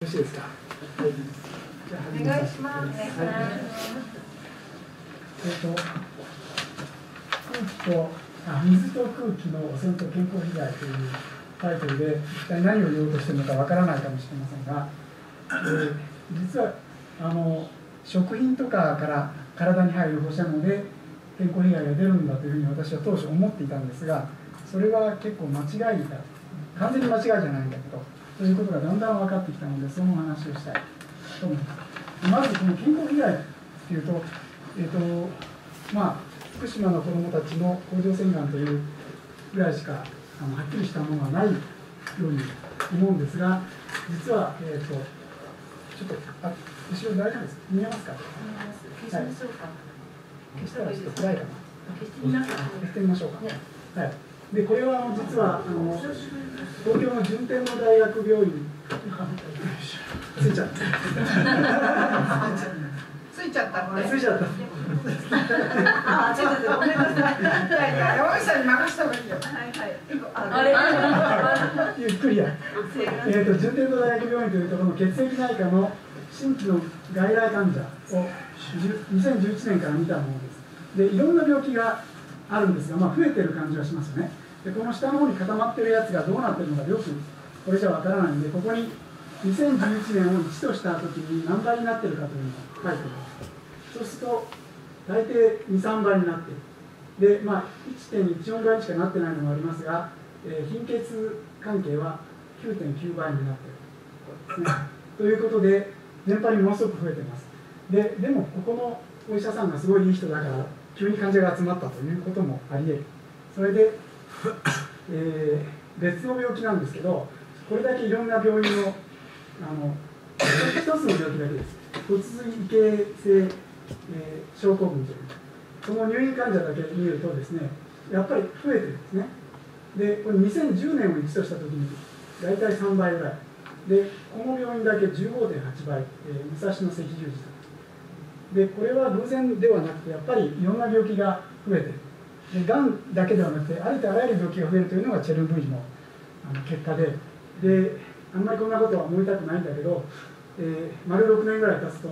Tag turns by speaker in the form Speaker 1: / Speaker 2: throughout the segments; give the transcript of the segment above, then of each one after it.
Speaker 1: よろしいですか？はい、
Speaker 2: じゃあお願いします。はい、
Speaker 1: えっ、と空気とあ水と空気の汚染と健康被害というタイトルで一体何を言おうとしているのかわからないかもしれませんが、えー、実はあの食品とかから体に入る放射能で健康被害が出るんだというふうに私は当初思っていたんですが、それは結構間違いだ、完全に間違いじゃないんだ。ということがだんだん分かってきたのでその話をしたいと思いますまずこの健康被害っていうと,、えーとまあ、福島の子どもたちの甲状腺がんというぐらいしかあのはっきりしたものはないように思うんですが実は、えーと、ちょっとあ後ろ大丈夫です。見えますか？
Speaker 2: 消しましょうか、
Speaker 1: 消したらちょっと暗いかな
Speaker 2: 消して
Speaker 1: みましょうか、ね、はいでこれは実はあの東京の順天の大学病院ついちゃった
Speaker 2: ついちゃった
Speaker 1: ついちゃった
Speaker 2: あ、ちょっとごめんなさい。いやいや、山口さんに任した方がいいよ。はいはい。あれ
Speaker 1: ゆっくりや。えっ、ー、と順天の大学病院というところの血液内科の新規の外来患者を2011年から見たものです。で、いろんな病気があるんですが、まあ、増えてる感じはしますよね。でこの下の方に固まってるやつがどうなってるのかよくこれじゃわからないんでここに2011年を1とした時に何倍になってるかというのを書いてます。そうすると大抵23倍になっている。でまあ1.14倍にしかなってないのもありますが、えー、貧血関係は9.9倍になっている、ね、ということで全般にものすごく増えてます。ででもここのお医者さんがすごいいい人だから急に患者が集まったということもあり得る。それでえー、別の病気なんですけどこれだけいろんな病院のあの一つの病気だけです。骨髄異形性、えー、症候群という。その入院患者だけ見るとですねやっぱり増えてるんですね。でこれ2010年を1とした時に大体3倍ぐらい。でこの病院だけ15.8倍、えー、武蔵野赤十字さんでこれは偶然ではなくてやっぱりいろんな病気が増えてる。がんだけではなくてありとあらゆる病気が増えるというのがチェルノブイリのあの結果でであんまりこんなことは思いたくないんだけど、えー、丸6年ぐらい経つと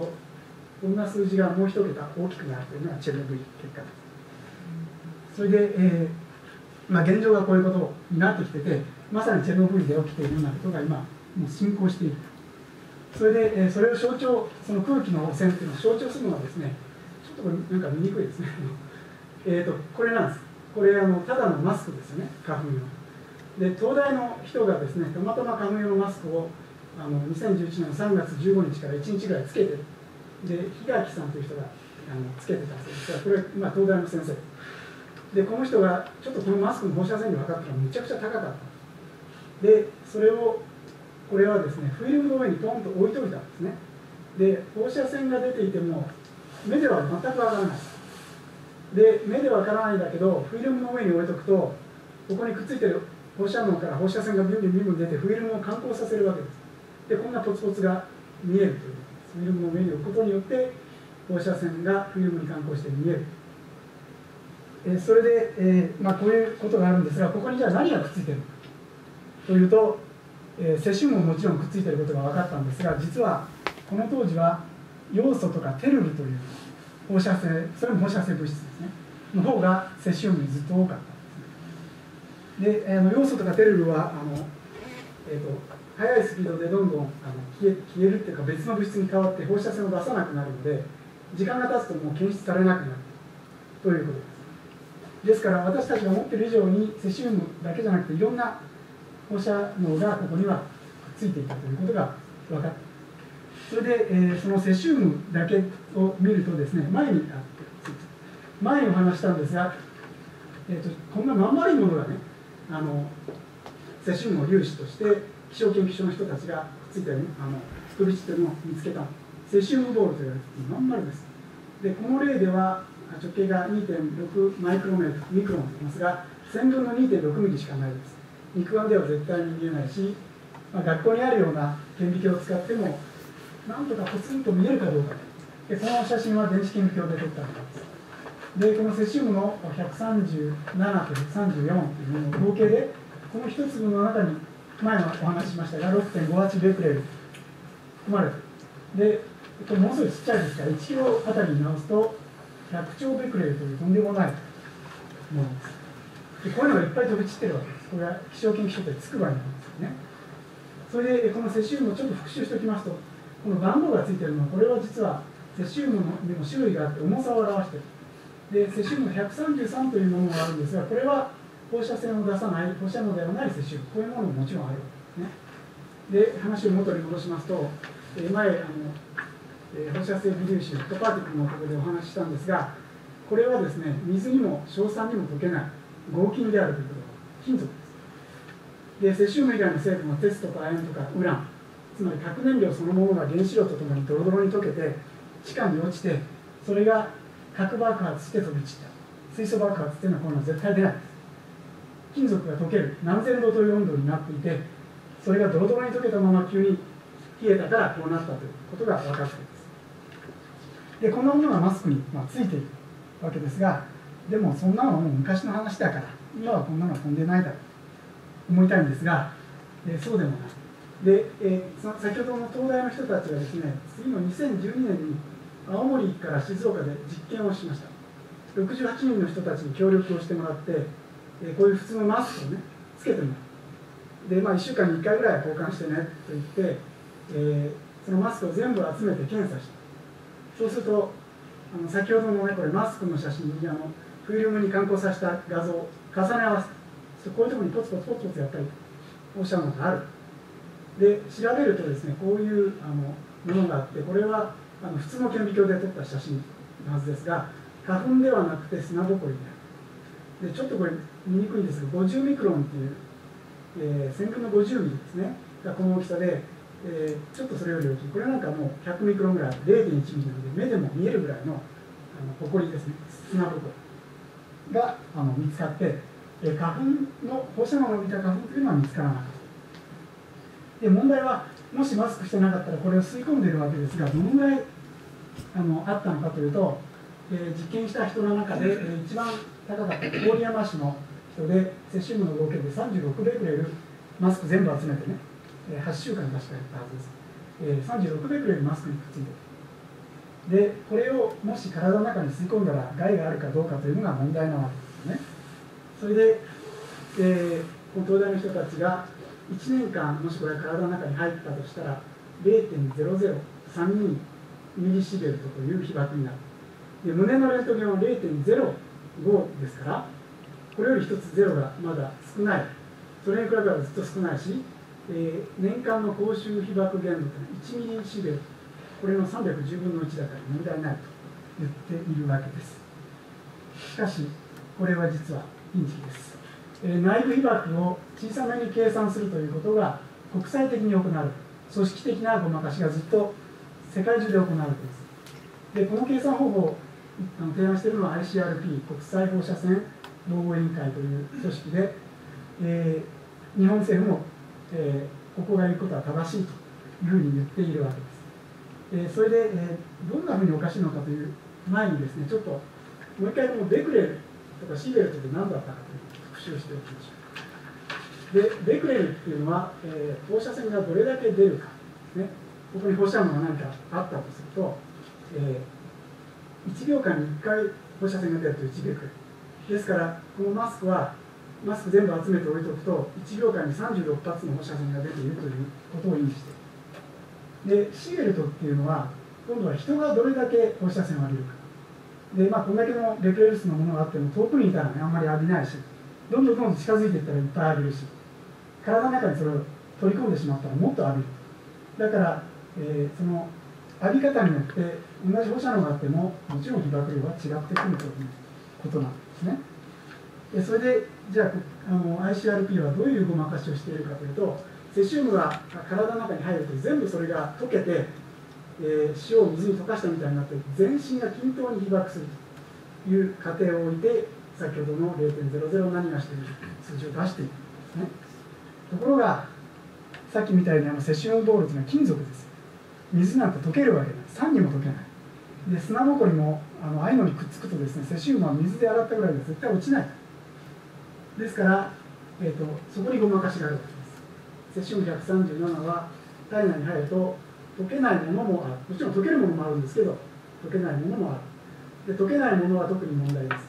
Speaker 1: こんな数字がもう一桁大きくなるというのがチェルノブイリ結果。ですそれで、えーまあ、現状がこういうことになってきててまさにチェルノブイリで起きているようなことが今もう進行しているそれで、えー、それを象徴その空気の汚染っていうのを象徴するのはですねちょっとこれなんか見にくいですね。えーと、これなんです。これあのただのマスクですね。花粉用。で東大の人がですねたまたま花粉用のマスクをあの2011年3月15日から1日ぐらいつけてで檜垣さんという人があのつけてたそうです。がこれ今東大の先生。でこの人がちょっとこのマスクの放射線量を測ったらめちゃくちゃ高かった。でそれをこれはですねフィルムの上にポンと置いといたんですね。で放射線が出ていても目では全く上がらない。で目でわからないんだけどフィルムの上に置いとくとここにくっついてる放射能から放射線がビュンビュンビュン出てフィルムを観光させるわけです。でこんなポツポツが見えるという。フィルムの上に置くことによって放射線がフィルムに観光して見える。えそれで、え、まあ、こういうことがあるんですがここにじゃあ何がくっついてるのか。というと、えー、セシウムももちろんくっついてることが分かったんですが実はこの当時はヨウ素とかテルルという放射性それも放射性物質ですね。の方がセシウムにずっと多かったんですね。であの要素とかテルルはあの、えーと、速いスピードでどんどんあの消え消えるっていうか別の物質に変わって放射線を出さなくなるので時間が経つともう検出されなくなるということです。ですから私たちが持ってる以上にセシウムだけじゃなくていろんな放射能がここにはくっついていたということが分かってそれで、えー、そのセシウムだけを見るとですね前にあ前にお話したんですが、えーと、こんなまん丸いものがねあのセシウムを粒子として気象研究所の人たちがくっついたようにあの飛び散ってるのを見つけたセシウムボールと言われてまん丸です。でこの例では直径が2.6マイクロメートルミクロンと言いますが1000分の2.6ミリしかないです。肉眼では絶対に見えないし、まあ、学校にあるような顕微鏡を使ってもなんとかポツンと見えるかどうかでこの写真は電子顕微鏡で撮ったものです。でこのセシウムの137と134というものの合計でこの一粒の中に前もお話ししましたが6.58ベクレル含まれてでこれものすごいちっちゃいですから1キロあたりに直すと100兆ベクレルというとんでもないものです。でこういうのがいっぱい飛び散ってるわけです。これは気象研究所でつくばになんですよね。それでこのセシウムをちょっと復習しておきますと。この番号がついてるのはこれは実はセシウムのでも種類があって重さを表している。でセシウム133というものがあるんですがこれは放射線を出さない放射能ではないセシウムこういうものももちろんあるですね。で話を元に戻しますと、前あの、放射性微粒子フットパーティクルのところでお話ししたんですがこれはですね水にも硝酸にも溶けない合金であるということ金属です。でセシウム以外の成分は鉄とか亜鉛とかウラン。つまり核燃料そのものが原子炉とともにドロドロに溶けて地下に落ちてそれが核爆発して飛び散った。水素爆発っていうのはこんな絶対出ない。です金属が溶ける。何千度という温度になっていてそれがドロドロに溶けたまま急に冷えたからこうなったということが分かっています。でこんなものがマスクに、まあ、ついているわけですがでもそんなのはもう昔の話だから今はこんなのは飛んでないだろうと思いたいんですが、えー、そうでもない。で、えー、その先ほどの東大の人たちがですね次の2012年に青森から静岡で実験をしました。68人の人たちに協力をしてもらって、えー、こういう普通のマスクをねつけてもらう。で、まあ、1週間に1回ぐらい交換してねと言って、えー、そのマスクを全部集めて検査した。そうするとあの先ほどのねこれマスクの写真にあのフィルムに観光させた画像を重ね合わせてこういうところにポツポツポツポツやったり放射能がある。で調べるとですねこういうあのものがあってこれはあの普通の顕微鏡で撮った写真のはずですが花粉ではなくて砂ぼこりででちょっとこれ見にくいんですが50ミクロンっていう、えー、1000分の50ミリですねがこの大きさで、えー、ちょっとそれより大きい。これなんかもう100ミクロンぐらい0.1ミリなので目でも見えるぐらいのあのほこりですね。砂ぼこりがあの見つかって、えー、花粉の放射能を帯びた花粉というのは見つからなかった。で問題はもしマスクしてなかったらこれを吸い込んでいるわけですがどのぐらいあのあったのかというと、えー、実験した人の中で、えー、一番高かった郡山市の人でセシウムの合計で36ベクレルマスク全部集めてね、えー、8週間確かやったはずです、えー、36ベクレルマスクにくっついてでこれをもし体の中に吸い込んだら害があるかどうかというのが問題なわけですね。それで、えー、東大の人たちが1年間もしこれが体の中に入ったとしたら0.003ミリシベルトという被曝になる。で胸のレントゲンは0.05ですからこれより1つ0がまだ少ない。それに比べればずっと少ないし、えー、年間の公衆被曝限度というのは1ミリシベルト。これの310分の1だから問題ないと言っているわけです。しかしこれは実はインチキです。内部被曝を小さめに計算するということが国際的に行われる。組織的なごまかしがずっと世界中で行われています。でこの計算方法を提案しているのは ICRP 国際放射線防護委員会という組織で、えー、日本政府も、えー、ここが言うことは正しいというふうに言っているわけです、えー、それで、えー、どんなふうにおかしいのかという前にですねちょっともう一回このベクレルとかシーベルトって何だったかという習しておきましょうでベクレルっていうのは、えー、放射線がどれだけ出るか。ね。ここに放射能が何かあったとすると、えー、1秒間に1回放射線が出ると1ベクレルですからこのマスクはマスク全部集めて置いておくと1秒間に36発の放射線が出ているということを意味している。でシーベルトっていうのは今度は人がどれだけ放射線を浴びるか。でまあこんだけのベクレル数のものがあっても遠くにいたらねあんまり浴びないし。どんどんどんどん近づいていったらいっぱい浴びるし体の中にそれを取り込んでしまったらもっと浴びる。だから、えー、その浴び方によって同じ放射能があってももちろん被曝量は違ってくるということなんですね。でそれでじゃああの ICRP はどういうごまかしをしているかというとセシウムが体の中に入ると全部それが溶けて、えー、塩を水に溶かしたみたいになって全身が均等に被曝するという過程を置いて先ほどの0.00何がしている数字を出していくんですねところがさっきみたいにあのセシウムボールというのは金属です。水なんて溶けるわけない酸にも溶けない。で砂ぼこりもあのああいうのにくっつくとですねセシウムは水で洗ったぐらいで絶対落ちない。ですから、えーと、そこにごまかしがあるわけです。セシウム137は体内に入ると、溶けないものもある。もちろん溶けるものもあるんですけど溶けないものもある。で溶けないものは特に問題です。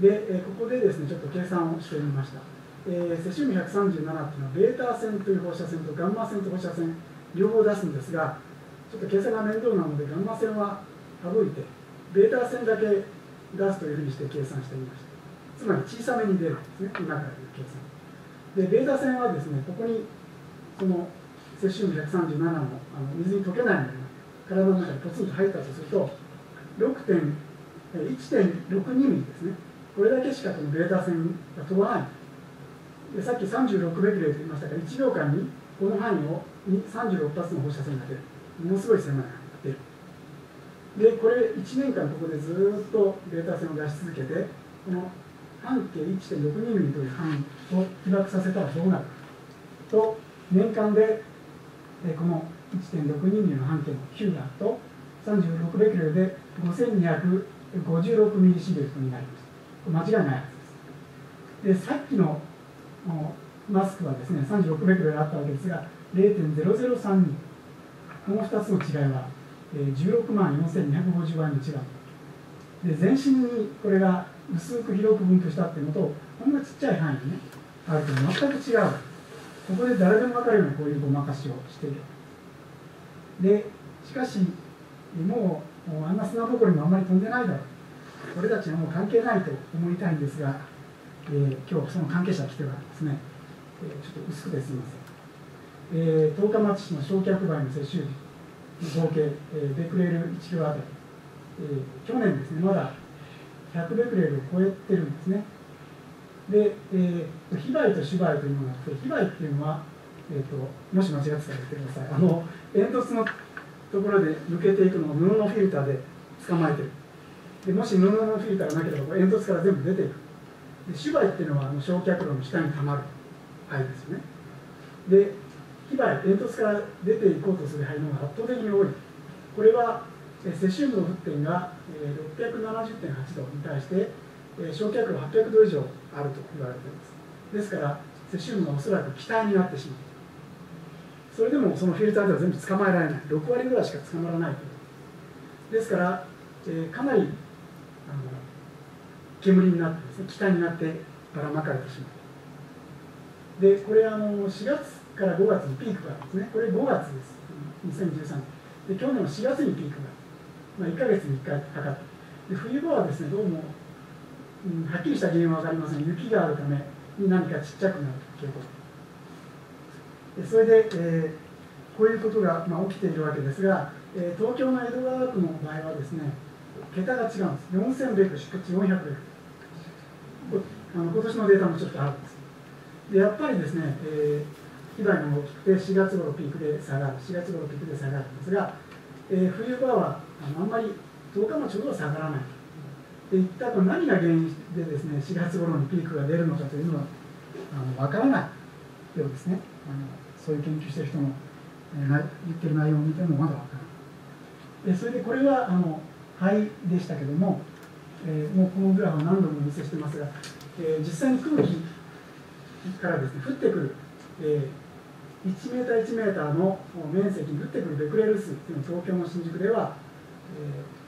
Speaker 1: で、えここでですねちょっと計算をしてみました、えー、セシウム137っていうのはベータ線という放射線とガンマ線と放射線両方出すんですがちょっと計算が面倒なのでガンマ線は省いてベータ線だけ出すというふうにして計算してみました。つまり小さめに出るんですね今からいう計算。でベータ線はですねここにそのセシウム137のあの水に溶けないものが体の中にポツンと入ったとすると1.62ミリですね。これだけしかこのベータ線が飛ばない。でさっき36ベクレルと言いましたが1秒間にこの範囲を36発の放射線が出るものすごい狭い範囲が出るでこれ1年間ここでずっとベータ線を出し続けてこの半径1.62ミリという範囲を被爆させたらどうなると年間でこの1.62ミリの半径の9がと36ベクレルで5256ミリシベルトになります。間違いない。でさっきのマスクはですね36ベクレルあったわけですが0.003ミリこの2つの違いは16万4250倍の違うで全身にこれが薄く広く分布したっていうのとこんなちっちゃい範囲にねあると全く違う。ここで誰でも分かるようにこういうごまかしをしている。でしかしもうあんな砂ぼこりもあんまり飛んでないだろう。俺たちはもう関係ないと思いたいんですが、えー、今日その関係者来てはですね、えー、ちょっと薄くですみません、えー、十日町市の焼却灰の摂取量合計、えー、ベクレル1キロあたり、えー、去年ですねまだ100ベクレルを超えてるんですね。で、えー、非売と主売というのがあって非売っていうのは、えーと、もし間違ってたら言ってください。あの煙突のところで抜けていくのを布のフィルターで捕まえてる。でもし布のフィルターがなければ煙突から全部出ていく。で主売っていうのはあの焼却炉の下にたまる。灰ですよね。で非売煙突から出ていこうとする灰の方が圧倒的に多い。これはセシウムの沸点が670.8度に対して焼却炉800度以上あると言われています。ですからセシウムがおそらく気体になってしまう。それでもそのフィルターでは全部捕まえられない。6割ぐらいしか捕まらないですから、えー、かなり煙になってですね気体になってばらまかれてしまう。でこれあの4月から5月にピークがあるんですね。これ5月です。2013年。で去年の4月にピークが、まあ、1か月に1回かかって。で冬場はですねどうもうん、はっきりした原因は分かりません。雪があるために何かちっちゃくなるということ。それで、えー、こういうことが、まあ、起きているわけですが、えー、東京の江戸川区の場合はですね桁が違うんです。4000ベク出血400ベク。あの今年のデータもちょっとあるんです。でやっぱりですね、えー、被害が大きくて4月頃ピークで下がる4月頃ピークで下がるんですが、えー、冬場はあのあんまり10日もちょうど下がらない。で一体何が原因でですね4月頃にピークが出るのかというのはあの分からないようですね。あのそういう研究してる人の、えー、言ってる内容を見てもまだ分からない。でそれでこれはあの肺でしたけども、えー、もうこのグラフは何度もお見せしてますが、えー、実際に空気からですね降ってくる、えー、1メーター1メーターの面積に降ってくるベクレル数っていうの東京の新宿では、えー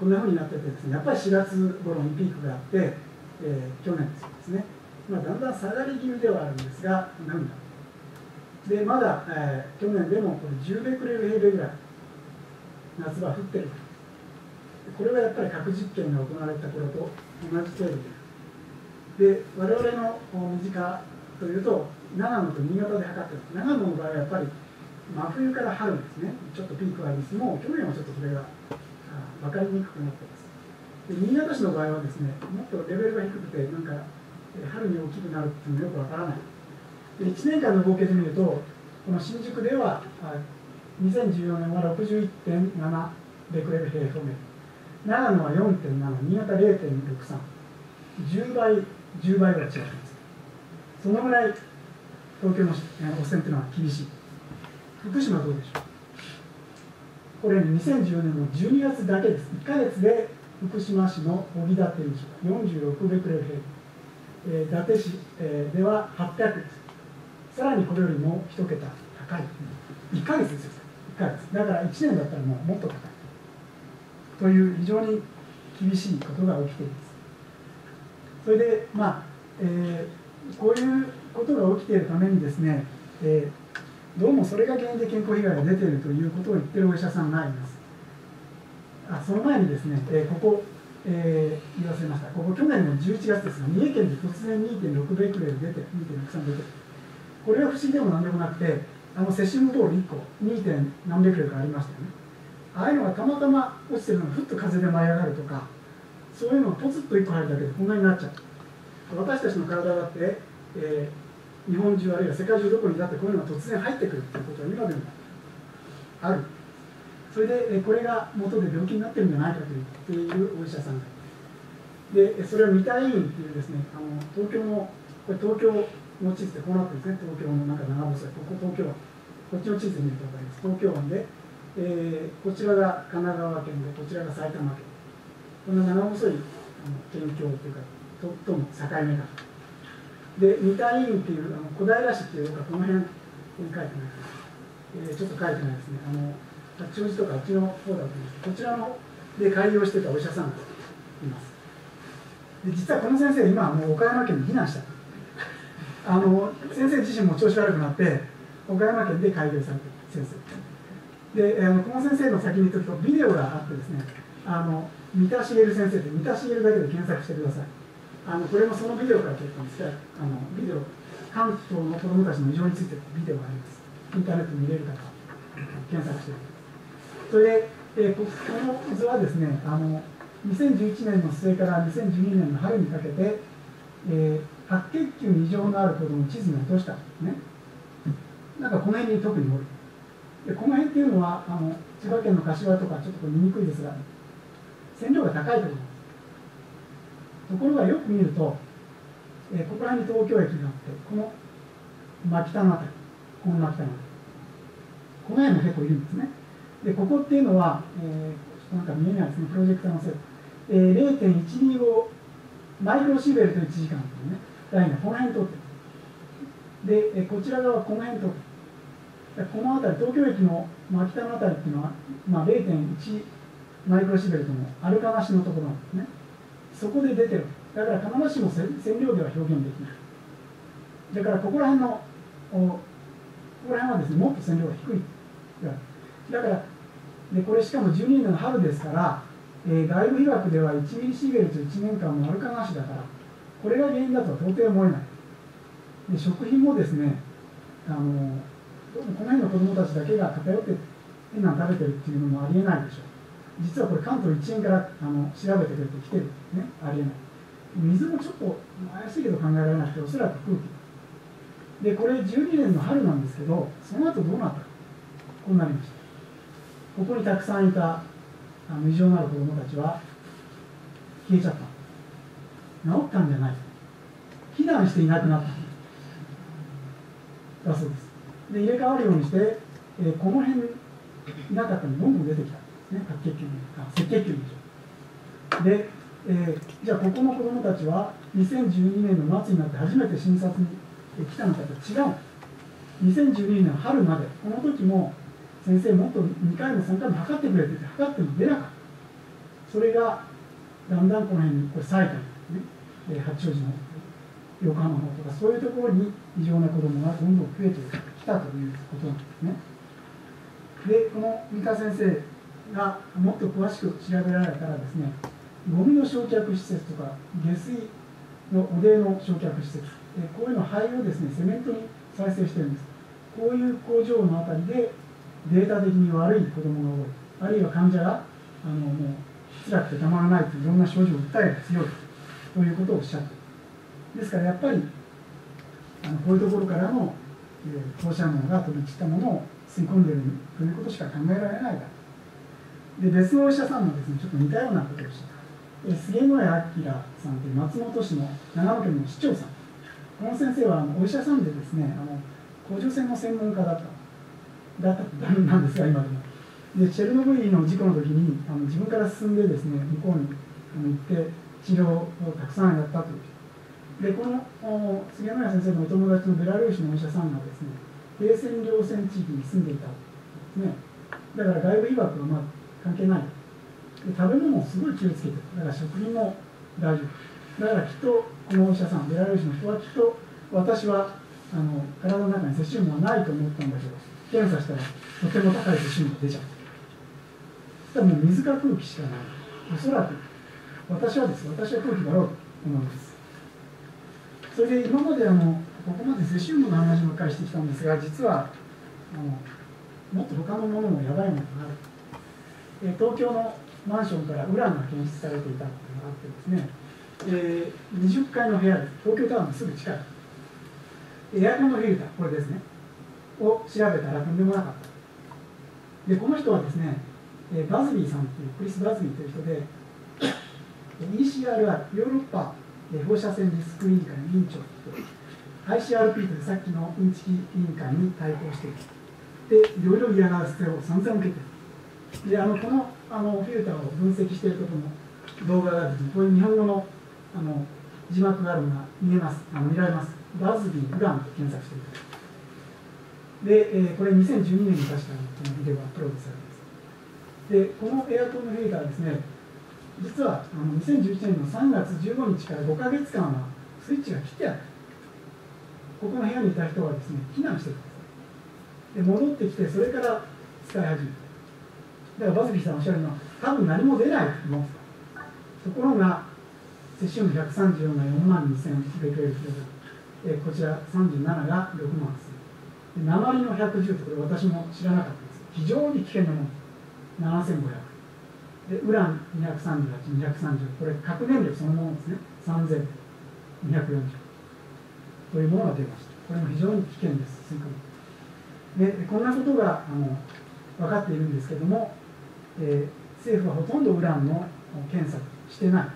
Speaker 1: こんなふうになっててですねやっぱり4月頃にピークがあって、えー、去年ですね、まあ、だんだん下がり気味ではあるんですがこんなふうになってでまだ、えー、去年でもこれ10ベクレル平米ぐらい夏場降ってるこれはやっぱり核実験が行われた頃と同じ程度でで我々の身近というと長野と新潟で測ってる長野の場合はやっぱり真冬から春ですね。ちょっとピークがあります。もう去年はちょっとそれが分かりにくくなってます。で新潟市の場合はですねもっとレベルが低くてなんか春に大きくなるっていうのはよくわからない。で1年間の合計で見るとこの新宿では2014年は61.7ベクレル平方メートル。長野は4.7新潟0.6310倍10倍ぐらい違ってます。そのぐらい東京の汚染っていうのは厳しい。福島はどうでしょう？これ2014年の12月だけです。1か月で福島市の小木立天46ベクレル平えー、伊達市、えー、では800です。さらにこれよりも1桁高い。1か月ですよ。1ヶ月。だから1年だったらもうもっと高い。という非常に厳しいことが起きています。それでまあ、えー、こういうことが起きているためにですね、えー、どうもそれが原因で健康被害が出ているということを言ってるお医者さんがいます。あその前にですね、えー、ここ、えー、言わせました。ここ去年の11月ですが三重県で突然2.6ベクレル出て2.63出てこれは不思議でも何でもなくてあのセシウムボール1個 2. 何ベクレルかありましたよね。ああいうのがたまたま落ちてるのがふっと風で舞い上がるとかそういうのがポツッと1個入るだけでこんなになっちゃう。私たちの体だって、えー、日本中あるいは世界中どこにだってこういうのが突然入ってくるっていうことは今でもある。それで、えこれが元で病気になってるんじゃないかと言っているお医者さんが。でそれは三田医院っていうですねあの東京のこれ東京の地図でこうなってるんですね。東京のなんか長細いここ東京湾。こっちの地図で見ると分かります。東京湾で、えー、こちらが神奈川県でこちらが埼玉県。この長細い県境というかととの境目が。で三田院っていうあの小平市っていうかこの辺に書いてない。です、えー、ちょっと書いてないですね。あの八王子とかあっちの方だと思います。こちらので開業してたお医者さんがいます。で実はこの先生今もう岡山県に避難した。あの先生自身も調子悪くなって岡山県で開業されてる先生。であのこの先生の先に行くとビデオがあってですねあの三田茂先生って三田茂だけで検索してください。あのこれもそのビデオから撮ったんですけどあのビデオ関東の子どもたちの異常についてビデオがあります。インターネット見れる方検索してください。それで、えー、この図はですねあの2011年の末から2012年の春にかけて、えー、白血球に異常のある子どもを地図に落としたんですね。なんかこの辺に特に多い。でこの辺っていうのはあの千葉県の柏とかちょっと見にくいですが線量が高いところなんです。ところがよく見ると、えー、ここら辺に東京駅があってこの牧田の辺りこの牧田の辺り。この辺も結構いるんですね。でここっていうのは、えー、なんか見えないですねプロジェクターのせい、えー、0.125マイクロシーベルト1時間っていうねラインがこの辺通ってる。で、えこちら側この辺通ってる。この辺り東京駅の牧田の辺りっていうのは、まあ、0.1マイクロシベルトのアルカなしのところなんですね。そこで出てる。だから必ずしも線量では表現できない。だからここら辺のここら辺はですねもっと線量が低いだからでこれしかも12年の春ですから、えー、外部被曝では1ミリシーベルト1年間もアルカなしだからこれが原因だとは到底思えない。で食品もですねあのこの辺の子どもたちだけが偏って変なの食べてるっていうのもありえないでしょ。う実はこれ関東一円からあの調べてくれてきてるねありえない。水もちょっと怪しいけど考えられなくておそらく空気。でこれ12年の春なんですけどその後どうなったか。こうなりました。ここにたくさんいたあの異常のある子どもたちは消えちゃった。治ったんじゃない。避難していなくなった。だそうです。で入れ替わるようにして、えー、この辺いなかったのにどんどん出てきたんですね、白血球あ赤血球で、えー、じゃあここの子どもたちは2012年の末になって初めて診察に来たのかと違うん2012年の春までこの時も先生もっと2回も3回も測ってくれてて測っても出なかった。それがだんだんこの辺にこれ埼玉ね、え八王子の横浜の方とかそういうところに異常な子どもがどんどん増えてきたということなんですね。でこの三田先生がもっと詳しく調べられたらですねゴミの焼却施設とか下水の汚泥の焼却施設こういうの灰をですねセメントに再生してるんです。こういう工場のあたりでデータ的に悪い子どもが多い。あるいは患者があのもう辛くてたまらないといろんな症状を訴えが強いということをおっしゃってですからやっぱりあのこういうところからの、放射能が飛び散ったものを吸い込んでいるということしか考えられないだで別のお医者さんもですねちょっと似たようなことをした杉野谷明さんという松本市の長野県の市長さん。この先生はあのお医者さんでですねあの甲状腺の専門家だっただったなんですが今でも。でチェルノブイリの事故の時にあの自分から進んでですね向こうに行って治療をたくさんやったという。でこの杉野谷先生のお友達のベラルーシのお医者さんがですね低線量線地域に住んでいたんですね。だから外部被曝はまあ関係ない。で食べ物もすごい気をつけてだから食品も大丈夫。だからきっとこのお医者さんベラルーシの人はきっと私はあの体の中にセシウムはないと思ったんだけど検査したらとても高いセシウムが出ちゃうそしたらもう水か空気しかない。おそらく私はです私は空気だろうと思います。それで今まであのここまでセシウムの話ばっかりしてきたんですが実はあのもっと他のものもやばいものがある、え東京のマンションからウランが検出されていたというのがあってですね、え20階の部屋です東京タワーのすぐ近いエアコンのフィルターこれですね。を調べたらとんでもなかった。でこの人はですねえバズビーさんっていうクリス・バズビーという人で ECRR ヨーロッパ放射線リスク委員会の委員長と ICRP というさっきのインチキ委員会に対抗しているでいろいろ嫌がらせを散々受けてるであのこのあのフィルターを分析しているところの動画がですねこういう日本語のあの字幕があるのが見えます。あの見られます。バズビーウランと検索しているで、えー、これ2012年に確かこのビデオがアップロードされますでこのエアコンのフィルターですね実はあの2011年の3月15日から5か月間はスイッチが切ってある。ここの部屋にいた人はですね避難してくださいで戻ってきてそれから使い始めただからバズビーさんおっしゃるのは多分何も出ないと思った。ところがセシウム134が4万2000ベクレルキログラムこちら37が6万1000鉛の110ってこれ私も知らなかったです。非常に危険なもの。7500でウラン238、230、これ核燃料そのものですね、3240というものが出ました。これも非常に危険です、吸い込む。でこんなことがあの分かっているんですけども、えー、政府はほとんどウランの検査してない。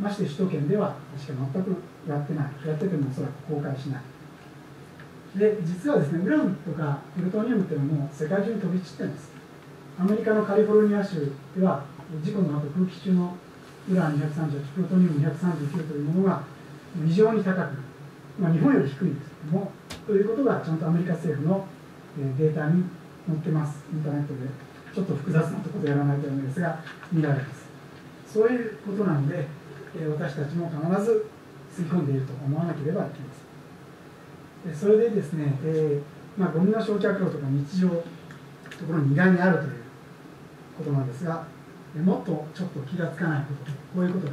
Speaker 1: まして首都圏では確か全くやってない。やっててもおそらく公開しない。で、実はですね、ウランとかプルトニウムっていうのはもう世界中に飛び散ってるんです。アメリカのカリフォルニア州では事故の後空気中のウラン238プロトニウム239というものが非常に高くまあ、日本より低いんです。けどもということがちゃんとアメリカ政府のデータに載ってます。インターネットで。ちょっと複雑なところでやらないとダメですが見られます。そういうことなので私たちも必ず吸い込んでいると思わなければいけません。それでですね、えーまあ、ゴミの焼却炉とか日常ところに意外にあるということなんですが、もっとちょっと気がつかないこと、こういうことで、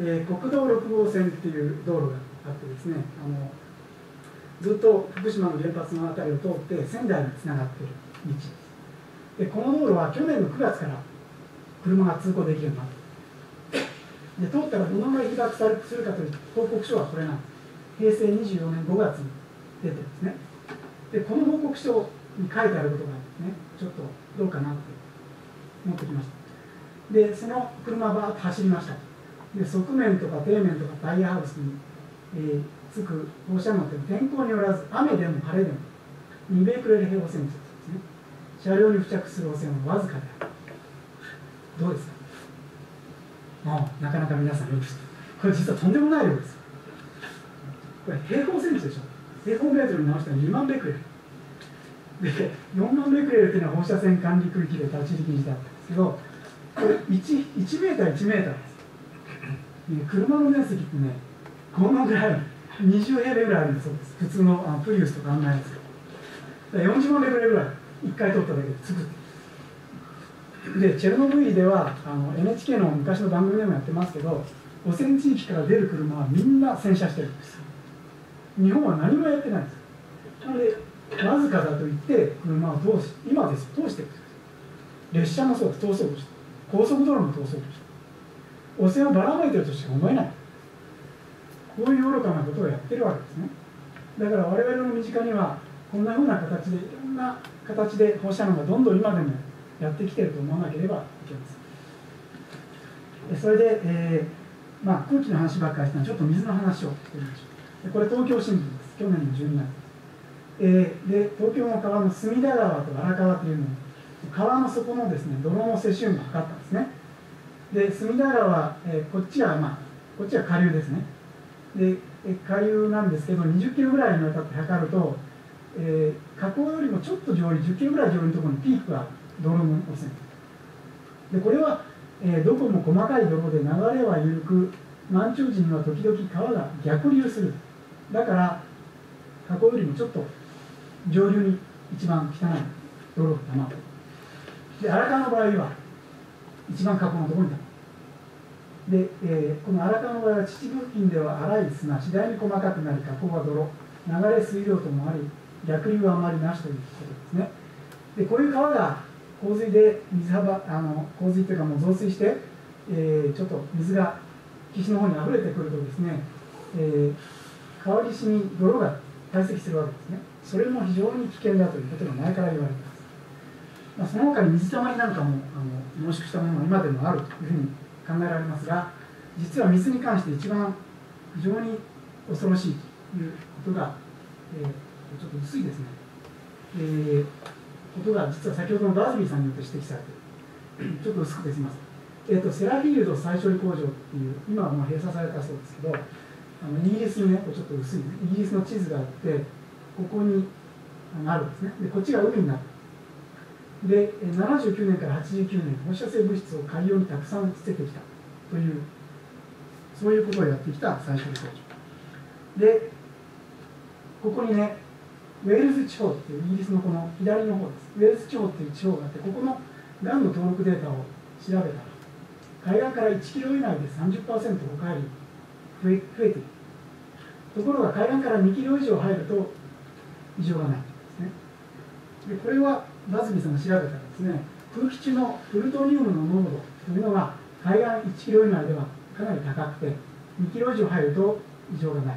Speaker 1: えー、国道6号線っていう道路があってですね、あのずっと福島の原発の辺りを通って仙台につながっている道。です。でこの道路は去年の9月から車が通行できるようになってで通ったらどのぐらい被爆されするかという報告書はこれなんです。平成24年5月に出てるんですね。でこの報告書に書いてあることがですね。ちょっとどうかなって。持ってきました。でその車バーッと走りました。で側面とか底面とかタイヤハウスに、えー、つく放射能って天候によらず雨でも晴れでも2ベクレル平方センチですね。車両に付着する汚染はわずかである。どうですか？ああなかなか皆さんよくこれ実はとんでもない量です。これ平方センチでしょ。平方メートルに直したら2万ベクレル。で4万ベクレルっていうのは放射線管理区域で立ち入り禁止だった。ですけどこれ 1, 1メーター1メーターです車の面積ってねこのぐらい20平米ぐらいあるんです普通のあのプリウスとかあんなやつが40万ベクレルぐらい1回取っただけで作ってでチェルノブイリではあの NHK の昔の番組でもやってますけど汚染地域から出る車はみんな洗車してるんです日本は何もやってないんですなのでわずかだと言って車を通し今です通してるんです列車もそうです。通そうとして高速道路も通そうとして汚染をばらまいてるとしか思えない。こういう愚かなことをやってるわけですね。だから我々の身近にはこんなふうな形でいろんな形で放射能がどんどん今でもやってきてると思わなければいけません。それで、えーまあ、空気の話ばっかりしたのでちょっと水の話をしてみましょう。これ東京新聞です。去年の12月。えー、で東京の川の隅田川と荒川というのを川の底のですね泥のセシウムを測ったんですね。で隅田川は、えー、こっちはまあこっちは下流ですね。で下流なんですけど20キロぐらいにわたって測ると、えー、河口よりもちょっと上流10キロぐらい上流のところにピークが道路の汚染でこれは、えー、どこも細かい泥で流れは緩く満潮時には時々川が逆流する。だから河口よりもちょっと上流に一番汚い泥が溜まるで荒川の場合は一番河口のところにで、えー、この荒川の場合は秩父付近では荒い砂次第に細かくなり河口は泥。流れ水量ともあり逆流はあまりなしということですね。でこういう川が洪水で水幅あの洪水というかもう増水して、えー、ちょっと水が岸の方に溢れてくるとですね、えー、川岸に泥が堆積するわけですね。それも非常に危険だということが前から言われてま、あ、その他に水たまりなんかもあの濃縮したものが今でもあるというふうに考えられますが実は水に関して一番非常に恐ろしいということが、えー、ちょっと薄いですね、えー、ことが実は先ほどのバズビーさんによって指摘されている。ちょっと薄くてすみません。えーと、セラフィールド再処理工場っていう今はもう閉鎖されたそうですけどあのイギリスにねちょっと薄い、イギリスの地図があってここにあるんですね。でこっちが海になるで79年から89年放射性物質を海洋にたくさん捨ててきた。というそういうことをやってきた再処理工場でここにねウェールズ地方っていうイギリスのこの左の方です。ウェールズ地方っていう地方があってここのがんの登録データを調べたら海岸から1キロ以内で30%おかわり増え増えている。ところが海岸から2キロ以上入ると異常がないんですね。でこれはバズビーさんが調べたらですね。空気中のプルトニウムの濃度というのが海岸1キロ以内ではかなり高くて2キロ以上入ると異常がない。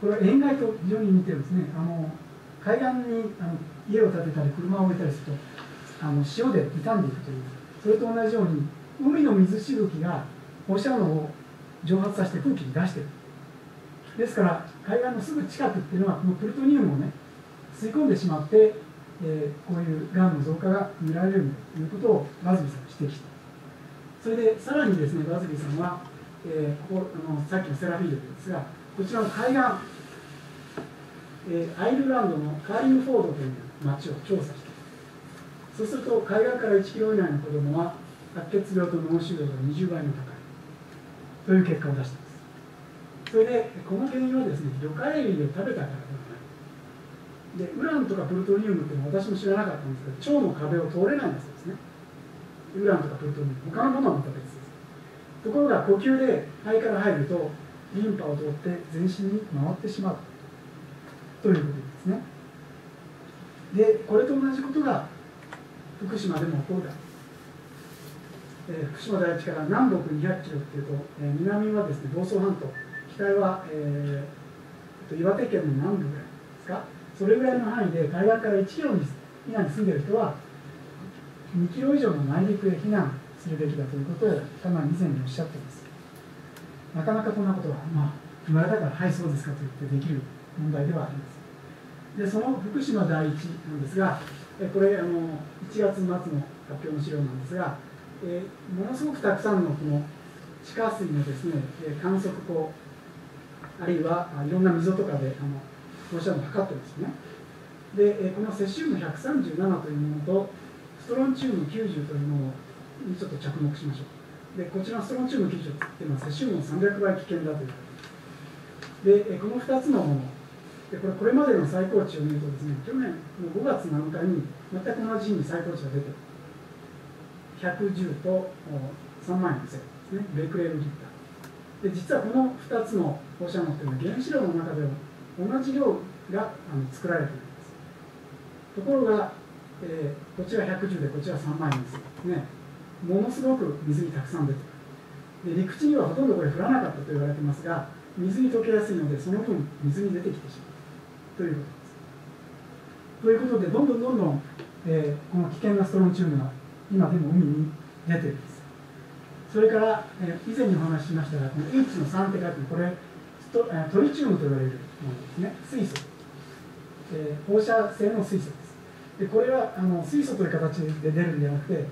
Speaker 1: これは塩害と非常に似てるんですね。あの海岸にあの家を建てたり車を置いたりするとあの塩で傷んでいくという。それと同じように海の水しぶきが放射能を蒸発させて空気に出してる。ですから海岸のすぐ近くっていうのはこのプルトニウムをね吸い込んでしまって、えー、こういうがんの増加が見られるということをバズビさんは指摘した。それでさらにですねバズビさんは、えー、ここあのさっきのセラフィールですがこちらの海岸えー、アイルランドのカーリングフォードという町を調査してそうすると海岸から1キロ以内の子供は白血病と脳腫瘍が20倍も高いという結果を出しています。それでこの原因はですね魚介類を食べたからでウランとかプルトニウムっていうのは私も知らなかったんですけど腸の壁を通れないんだそうですね。ウランとかプルトニウム。他のものはまた別です。ところが呼吸で肺から入るとリンパを通って全身に回ってしまう。ということですね。でこれと同じことが福島でも起こるだえー、福島第一から南北200キロっていうと、えー、南はですね房総半島。北は、えー、岩手県の南部ぐらいですかそれぐらいの範囲で海岸から1キロに以内に住んでいる人は2キロ以上の内陸へ避難するべきだということを多摩以前におっしゃっています。なかなかこんなことは、まあ、言われたからはいそうですかと言ってできる問題ではあります。でその福島第一なんですがこれあの1月末の発表の資料なんですが、えー、ものすごくたくさんのこの地下水のですね観測口あるいはいろんな溝とかであの放射能を測ってますね。でこのセシウム137というものとストロンチウム90というものにちょっと着目しましょう。でこちらのストロンチウム90っていうのはセシウムの300倍危険だというでこの2つのもの。でこれこれまでの最高値を見るとですね去年の5月7日に全く同じ日に最高値が出て110と3万4000ですね。ベクレールリッター。で実はこの2つの放射能というのは原子炉の中では同じ量があの作られているんです。ところが、えー、こちら110でこちら3万4000ですね。ものすごく水にたくさん出てくる。で陸地にはほとんどこれ降らなかったと言われてますが水に溶けやすいのでその分水に出てきてしまう。ということです。ということでどんどんどんどん、えー、この危険なストロンチウムが今でも海に出ています。それから、えー、以前にお話ししましたがこの H の3って書いてこれトトリチウムと言われるものですね。水素、えー、放射性の水素です。でこれはあの水素という形で出るんじゃなくて、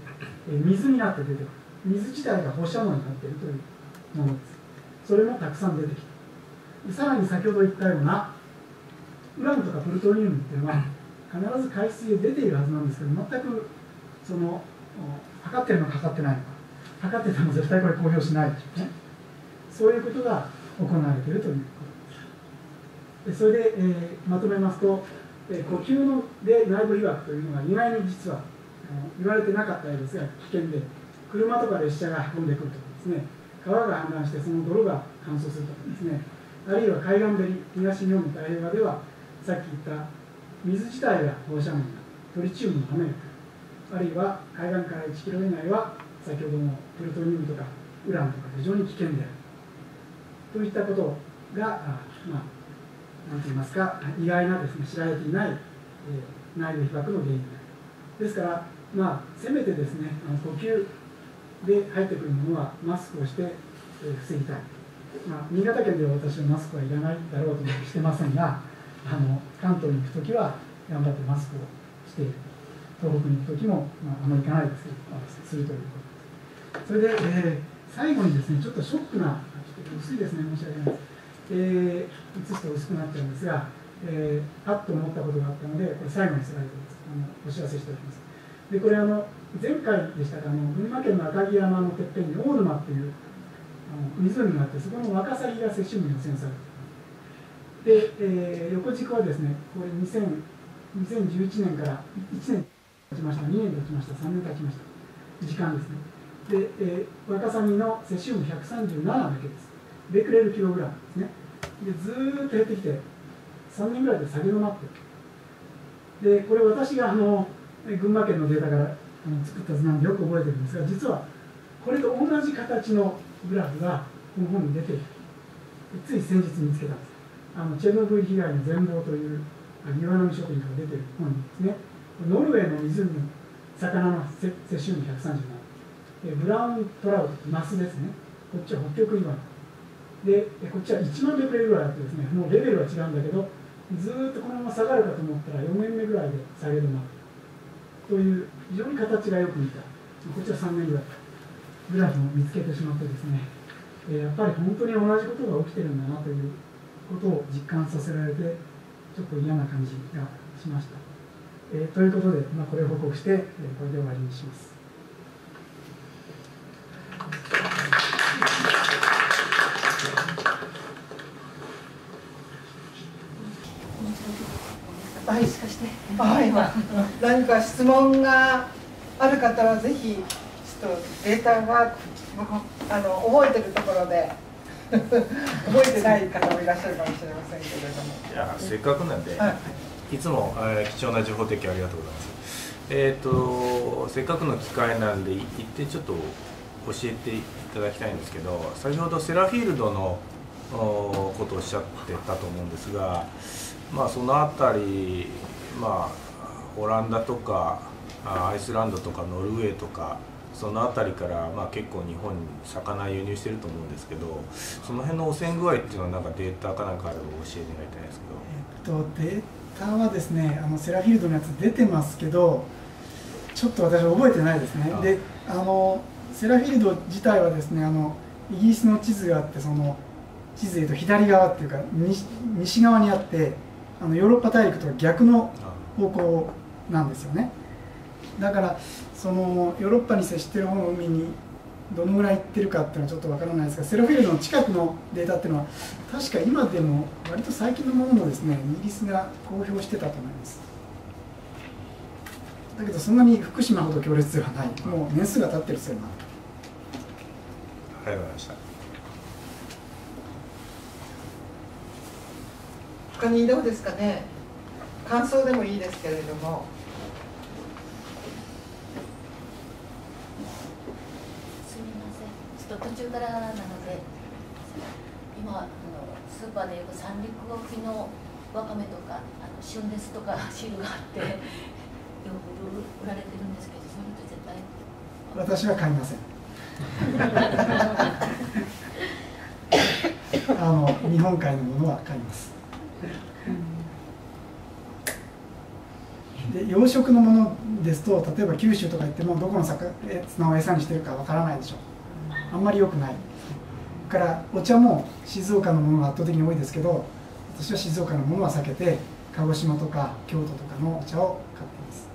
Speaker 1: えー、水になって出てくる。水自体が放射能になっているというものです。それもたくさん出てきたさらに先ほど言ったようなウランとかプルトニウムっていうのは必ず海水へ出ているはずなんですけど全くその測ってるのか測ってないのか。測ってても絶対これ公表しないでしょうね。そういうことが行われているという。それで、えー、まとめますと、えー、呼吸ので内部被曝というのが意外に実は言われてなかったようですが危険で車とか列車が運んでくるとかですね川が氾濫してその泥が乾燥するとかですねあるいは海岸べり東日本の太平洋ではさっき言った水自体が放射能トリチウムの雨があるいは海岸から1キロ以内は先ほどのプルトニウムとかウランとか非常に危険である。といったことがあまあ何て言いますか意外なですね知られていない、えー、内部被曝の原因である。ですからまあせめてですねあの呼吸で入ってくるものはマスクをして、えー、防ぎたい、まあ、新潟県では私はマスクはいらないだろうと思ってしてませんがあの関東に行く時は頑張ってマスクをしている。東北に行く時も、まあ、あまり行かないですけど、するということで。すそれで、えー、最後にですねちょっとショックな薄いですね申し訳ないです、えー、映すと薄くなっちゃうんですが、えー、あっと思ったことがあったのでこれ最後にスライドですあのお知らせしておきます。でこれあの前回でしたかあの群馬県の赤城山のてっぺんに大沼っていうあの湖があってそこのワカサギが摂取に汚染されてで、えー、横軸はですねこれ2000 2011年から1年経ちました。2年経ちました。3年経ちました。時間ですね。で、えー、ワカサギのセシウム137だけです。ベクレルキログラムですね。でずーっと減ってきて3年ぐらいで下げ止まって。でこれ私があの群馬県のデータから作った図なんでよく覚えてるんですが実はこれと同じ形のグラフがこの本に出ている。つい先日見つけたんです。あのチェノブイ被害の全貌という岩波書店から出てる本ですね。ノルウェーの湖の魚の摂取量137ブラウントラウトマスですね。こっちは北極岩でこっちは1万ベクレぐらいあってですねもうレベルは違うんだけどずっとこのまま下がるかと思ったら4年目ぐらいで下げ止まるという非常に形がよく似たこっちは3年ぐらいグラフを見つけてしまってですねやっぱり本当に同じことが起きてるんだなということを実感させられてちょっと嫌な感じがしました。えー、ということで、まあ、これを報告して、え、これで終わりにします。
Speaker 2: はい、はい、何か質問がある方はぜひちょっとデータがあの覚えてるところで 覚えてない方もいらっしゃるかもしれませんけれども。
Speaker 3: いやせっかくなんで、はい、いつも、えー、貴重な情報提供ありがとうございます。えっ、ー、とせっかくの機会なんで行ってちょっと教えていただきたいんですけど先ほどセラフィールドのことをおっしゃってたと思うんですがまあその辺りまあオランダとかアイスランドとかノルウェーとかその辺りから、まあ、結構日本に魚輸入してると思うんですけどその辺の汚染具合っていうのはなんかデータかなんかあれば教えてもらいたいんです
Speaker 1: けど、えっと、データはですねあのセラフィールドのやつ出てますけどちょっと私覚えてないですね。であのセラフィールド自体はですねあのイギリスの地図があってその地図でいうと左側っていうか西西側にあってあのヨーロッパ大陸とは逆の方向なんですよね。だからそのヨーロッパに接している方の海にどのぐらい行ってるかっていうのはちょっとわからないですがセロフィールドの近くのデータっていうのは確か今でも割と最近のものもですね。イギリスが公表してたと思います。だけどそんなに福島ほど強烈ではない。もう年数が経ってるせいも
Speaker 3: ある。ありがとうございました
Speaker 2: 他にどうですかね。感想でもいいですけれども。
Speaker 4: と途中からなので今あのスーパーでよく三陸沖のわかめとかあの旬ですとかシールがあってよく売られてるんですけどそれと絶対。
Speaker 1: 私は買いません。あの日本海のものは買いますで養殖のものですと例えば九州とか行ってもどこの砂を餌にしてるかわからないでしょ。あんまり良くない。からお茶も静岡のものが圧倒的に多いですけど私は静岡のものは避けて鹿児島とか京都とかのお茶を買っています。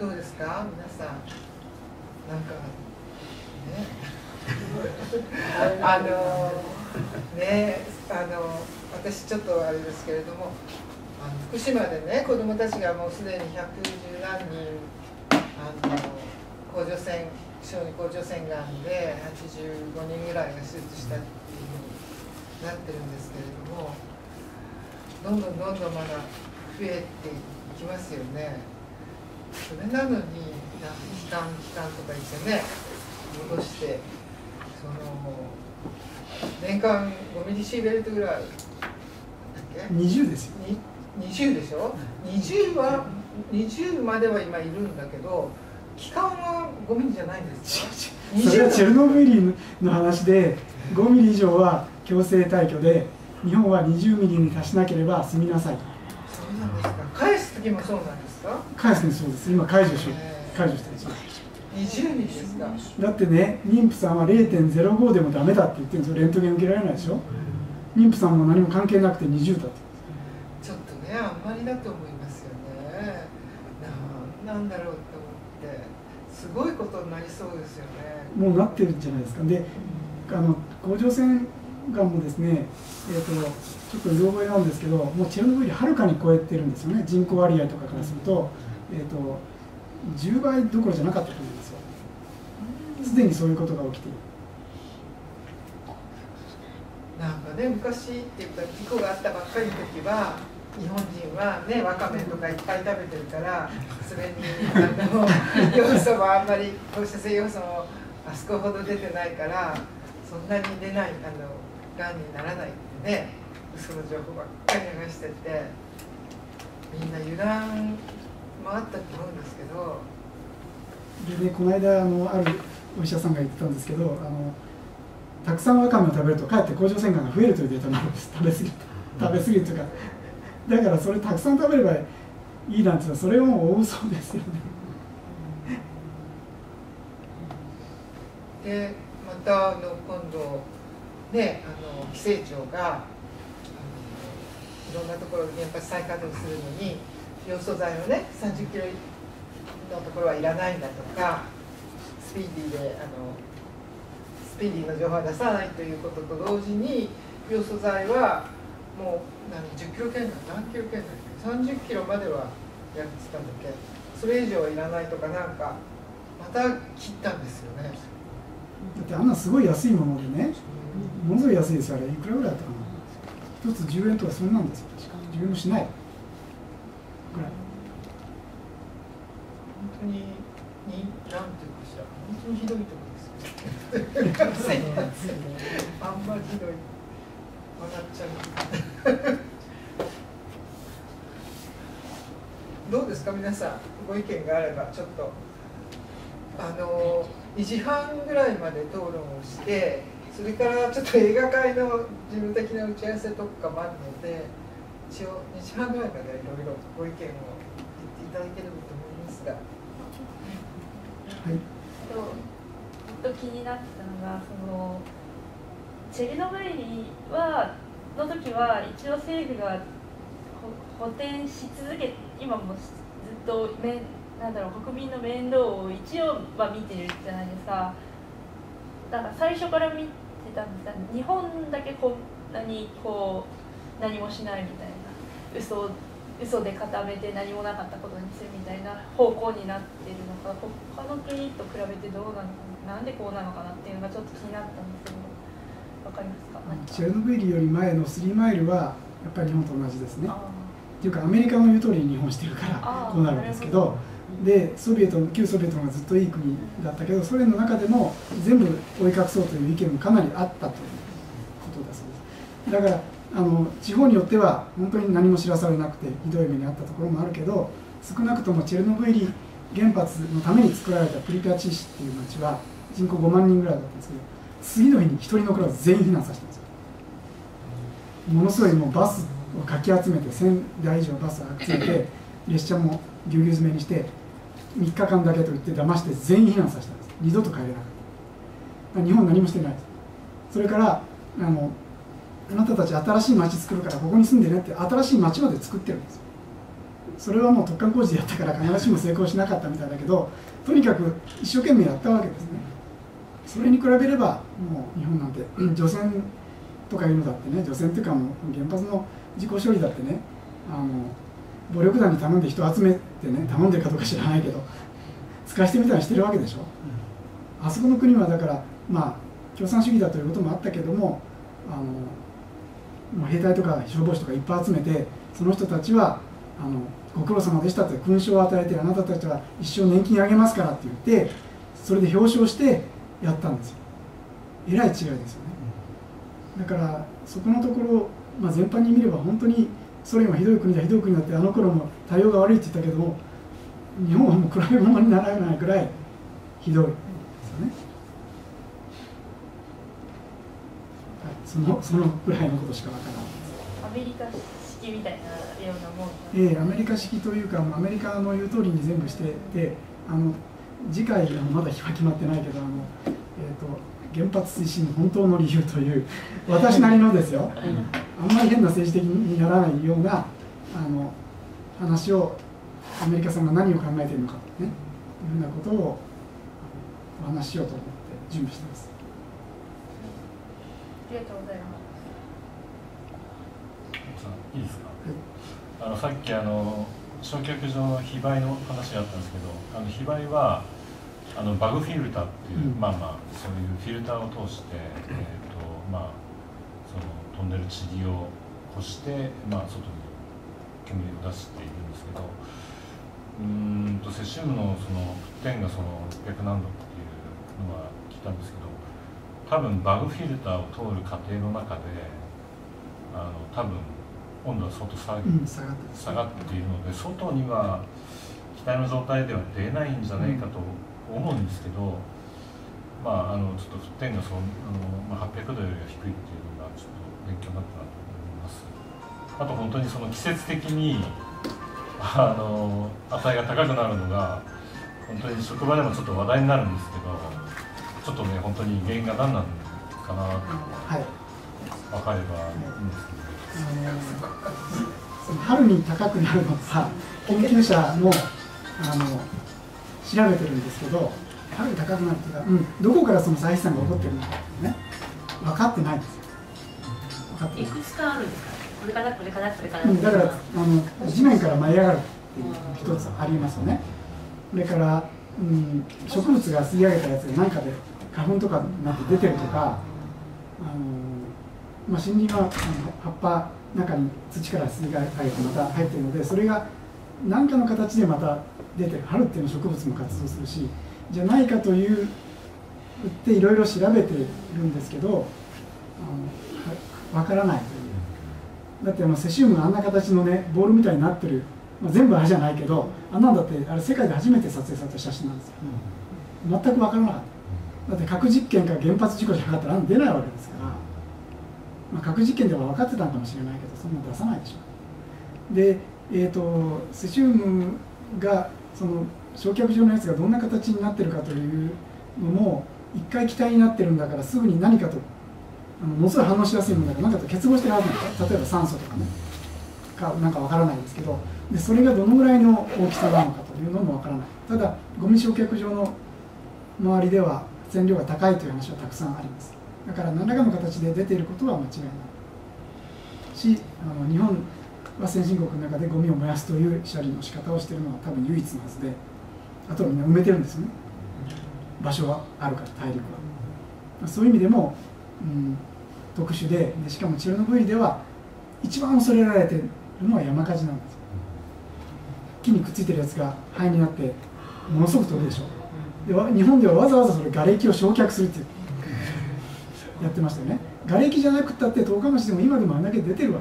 Speaker 2: どうですか？皆さん。なんかね。あのねあの私ちょっとあれですけれどもあの福島でね子どもたちがもうすでに110何人あの甲状腺小児甲状腺がんで85人ぐらいが手術したっていうふうになってるんですけれどもどんどんどんどんまだ増えていきますよね。それなのに期間期間とか言ってね戻してその年間5ミリシーベルトぐらいだっけ
Speaker 1: ？20ですよ。
Speaker 2: 20でしょ？20は20までは今いるんだけど期間は5ミリじゃないんですか？
Speaker 1: それはチェルノブイリの話で5ミリ以上は強制退去で日本は20ミリに達しなければ済みなさい
Speaker 2: そうなんですか。返す時もそうなんですか？
Speaker 1: 返すにそうです。今解除し解除してるんです
Speaker 2: 20ミリですか。
Speaker 1: だってね妊婦さんは0.05でもダメだって言ってるんですよ。レントゲン受けられないでしょ。妊婦さんも何も関係なくて20だって。
Speaker 2: ちょっとねあんまりだと思いますよね。ななんだろうと思ってすごいことになりそうですよね。
Speaker 1: もうなってるんじゃないですか。であの甲状腺がんもですねえーと、ちょっとうろ覚えなんですけどもうチェルノブイリはるかに超えてるんですよね。人口割合とかからすると,、えーと、10倍どころじゃなかったと思うんですよ。すでにそういうことが起きている。
Speaker 2: なんかね昔っていうか事故があったばっかりの時は日本人はねわかめとかいっぱい食べてるからそれにあの要素もあんまり放射性要素もあそこほど出てないからそんなに出ないあのがんにならないってね嘘の情報ばっかり流しててみんな油断もあったと思うんですけど。
Speaker 1: でねこの間あのあるお医者さんが言ってたんですけどあのたくさんわかめを食べるとかえって甲状腺がんが増えるというデータもあるんです。食べ過ぎ食べ過ぎるというか。だからそれたくさん食べればいいなんていうのはそれも大嘘ですよね。
Speaker 2: でまたあの今度ねあの規制庁がいろんなところでやっぱり再稼働するのに要素剤をね30キロのところはいらないんだとかスピーディーであのスピーディーな情報は出さないということと同時に要素剤はもう何10キロ圏内何キロ圏内30キロまではやってたんだっけそれ以上はいらないとかなんかまた切ったんですよね。
Speaker 1: だってあんなすごい安いものでねものすごい安いですよあれ。いくらぐらいだったかな。一つ10円とかそんなんですよ。確か10円もしないぐらい。
Speaker 2: 本当にになんていうかしら本当にひどいところです。よねあんまりひどい笑っちゃうど。うですか？皆さんご意見があればちょっとあの2時半ぐらいまで討論をしてそれからちょっと映画界の事務的な打ち合わせとかもあるので一応2時半ぐらいまでいろいろご意見を言っていただければと思いますが。
Speaker 1: はい。
Speaker 5: と気になったのがそのチェルノブイリはの時は一応政府が補填し続け今もずっとめなんだろう国民の面倒を一応は見てるじゃないですかだから最初から見てたんですが日本だけこんなにこう何もしないみたいな嘘嘘で固めて何もなかったことにするみたいな方向になってるのか他の国と比べてどうなのかなんでこうなのかなっていうのがちょっと気になったんですけどわかりますか？
Speaker 1: チェルノブイリより前のスリーマイルはやっぱり日本と同じですね。っていうかアメリカの言う通りに日本してるからこうなるんですけどでソビエト旧ソビエトがずっといい国だったけどソ連の中でも全部追い隠そうという意見もかなりあったということだそうです。だからあの地方によっては本当に何も知らされなくてひどい目に遭ったところもあるけど少なくともチェルノブイリ原発のために作られたプリピャチ市っていう町は人口5万人ぐらいだったんですけど次の日に1人のクラス全員避難させたんですよ。ものすごいもうバスをかき集めて1000台以上バスを集めて列車もぎゅうぎゅう詰めにして3日間だけと言って騙して全員避難させたんです。二度と帰れなかった。日本何もしてないです。それからあのあなたたち新しい町作るからここに住んでねって新しい町まで作ってるんですよ。それはもう突貫工事でやったから必ずしも成功しなかったみたいだけどとにかく一生懸命やったわけですね。それに比べればもう日本なんて除染とかいうのだってね除染っていうかもう原発の自己処理だってねあの暴力団に頼んで人集めてね頼んでるかどうか知らないけど使わしてみたりしてるわけでしょ、うん、あそこの国はだからまあ共産主義だということもあったけどもあの兵隊とか消防士とかいっぱい集めてその人たちはあのご苦労様でしたって勲章を与えてあなたたちは一生年金あげますからって言ってそれで表彰してやったんですよ。えらい違いですよね。だからそこのところ、まあ、全般に見れば本当にソ連はひどい国だひどい国だってあの頃も対応が悪いって言ったけども日本はもう比べ物にならないぐらいひどいですよね、はい、そのそのぐらいのことしかわからない。
Speaker 5: アメリカ式みたいなようなもん
Speaker 1: ええアメリカ式というかアメリカの言う通りに全部しててあの次回あのまだ日は決まってないけどあの、えーと、原発推進本当の理由という私なりのですよ、あんまり変な政治的にならないようなあの話をアメリカさんが何を考えているのかと、ね、いうふうなことをお話ししようと思って準備してます。
Speaker 5: ありがとうございます。
Speaker 6: いいですか、はい、あのさっきあの焼却場の非売の話があったんですけどあの非売はあのバグフィルターっていう、うん、まあまあそういうフィルターを通して、えーとまあ、その飛んでる塵を干して、まあ、外に煙を出しているんですけどうんとセシウムのその沸点がその600何度っていうのは聞いたんですけど多分バグフィルターを通る過程の中であの多分温度は相当下が,、って下がっているので外には機体の状態では出ないんじゃないかと思うんですけど、まああのちょっと沸点がそのあの、まあ、800度よりは低いっていうのがちょっと勉強になったなと思います。あと本当にその季節的にあの値が高くなるのが本当に職場でもちょっと話題になるんですけどちょっとね本当に原因が何なのかな、はい、分かればい。い。んですけど。
Speaker 1: その春に高くなるのか研究者もあの調べてるんですけど春に高くなるとい。うか、うん、どこからその再飛散が起こってるのかね分かってない。んですよ
Speaker 4: 分かってない。くつかあるんですかこれからこれからこれから、
Speaker 1: うん、だからあの地面から舞い。上がるってい。う一つありますよねそれから、うん、植物が吸い。上げたやつが何かで花粉とかなって出てるとかあのまあ、森林はあの葉っぱ中に土から水が入ってまた入ってるのでそれが何かの形でまた出てる春っていうのは植物も活動するしじゃないかというっていろいろ調べてるんですけどあの分からないという。だってあのセシウムのあんな形のねボールみたいになってる、まあ、全部あれじゃないけどあんなんだってあれ世界で初めて撮影された写真なんですよ、全く分からなかった。だって核実験か原発事故じゃなかったらあん出ないわけですから。まあ、核実験では分かってたのかもしれないけどそんな出さないでしょ。で、えーと、セシウムがその焼却場のやつがどんな形になってるかというのも一回気体になってるんだからすぐに何かとあのものすごい反応しやすいものだから何かと結合してるはずなんです例えば酸素とかね。かなんか分からないんですけど。でそれがどのぐらいの大きさなのかというのも分からない。ただゴミ焼却場の周りでは線量が高いという話はたくさんあります。だから何らかの形で出ていることは間違いない。しあの日本は先進国の中でゴミを燃やすという処理の仕方をしているのは多分唯一のはずであとはみんな埋めてるんですよね。場所があるから大陸は。そういう意味でも、うん、特殊ででしかもチェルノブイリでは一番恐れられているのは山火事なんです。木にくっついてるやつが灰になってものすごく飛ぶでしょ。で日本ではわざわざそれ瓦礫を焼却するってやってましたよね。瓦礫じゃなくったって十日町でも今でもあんだけ出てるわ。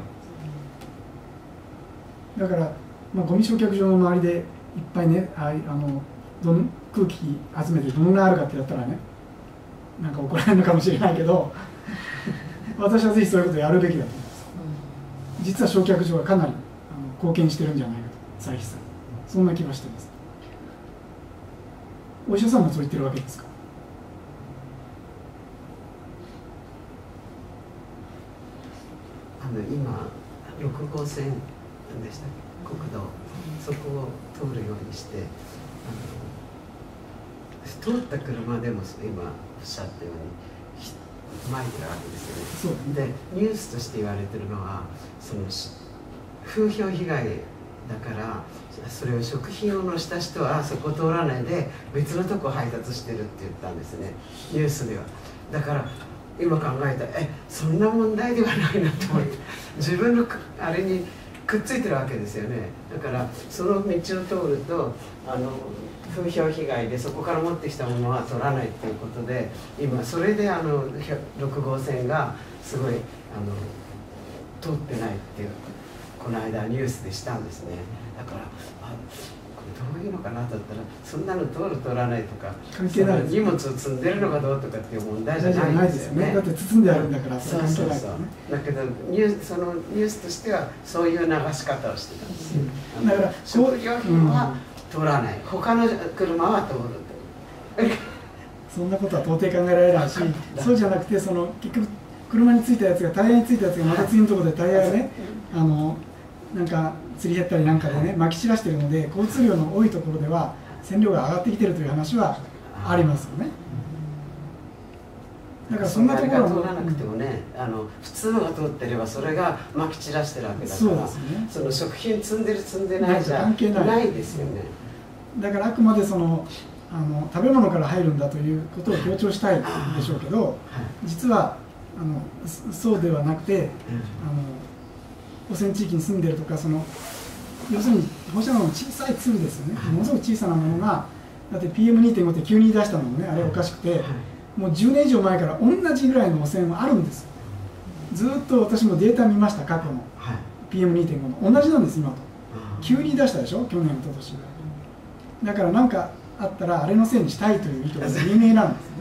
Speaker 1: だから、まあ、ゴミ焼却場の周りでいっぱいねああのどの空気集めてどのぐらいあるかってやったらねなんか怒られるのかもしれないけど私はぜひそういうことをやるべきだと思います、実は焼却場はかなりあの貢献してるんじゃないかと再飛散そんな気はしてますお医者さんもそう言ってるわけですか？
Speaker 7: あの今6号線でした国道そこを通るようにしてあの通った車でも今おっしゃったように巻いてるわけですよね。でニュースとして言われてるのはその風評被害だからそれを食品を乗した人はそこ通らないで別のとこ配達してるって言ったんですね。ニュースでは。だから今考えたらえそんな問題ではないなと思って。自分のあれにくっついてるわけですよね。だからその道を通るとあの風評被害でそこから持ってきたものは取らないっていうことで今それであの6号線がすごいあの通ってないっていう。この間ニュースでしたんですね。だからあこれどういうのかなと思ったらそんなの通る通らないとか
Speaker 1: 関係ない、
Speaker 7: ね、荷物を積んでるのかどうとかっていう問題じゃないですよね。
Speaker 1: だって包んであるんだから
Speaker 7: そうそうそう。だけどニューそのニュースとしてはそういう流し方をしてたんですよ、うん、だから食料品は通らない、うん、他の車は通ると。
Speaker 1: そんなことは到底考えられないしそうじゃなくてその結局車についたやつがタイヤについたやつがまた次のところでタイヤがねあのなんか釣り減ったりなんかでねまき散らしてるので交通量の多いところでは線量が上がってきてるという話はありますよね。
Speaker 7: だからそんなところ通らなくてもね、あの普通のが通ってればそれがまき散らしてるわけだから
Speaker 1: そうですね、
Speaker 7: その食品積んでる積んでないじゃ関係ない。ですよね。
Speaker 1: だからあくまでそのあの食べ物から入るんだということを強調したいんでしょうけど、はい、実はあのそうではなくて、うん、あの汚染地域に住んでるとかその要するに放射能の小さい粒ですよね、ものすごく小さなものがだって PM2.5 って急に出したのもねあれおかしくて、もう10年以上前から同じぐらいの汚染はあるんです。ずっと私もデータ見ました過去の。PM2.5 の。同じなんです今と。急に出したでしょ？去年一昨年。だから何かあったらあれのせいにしたいという意図が 明明なんですね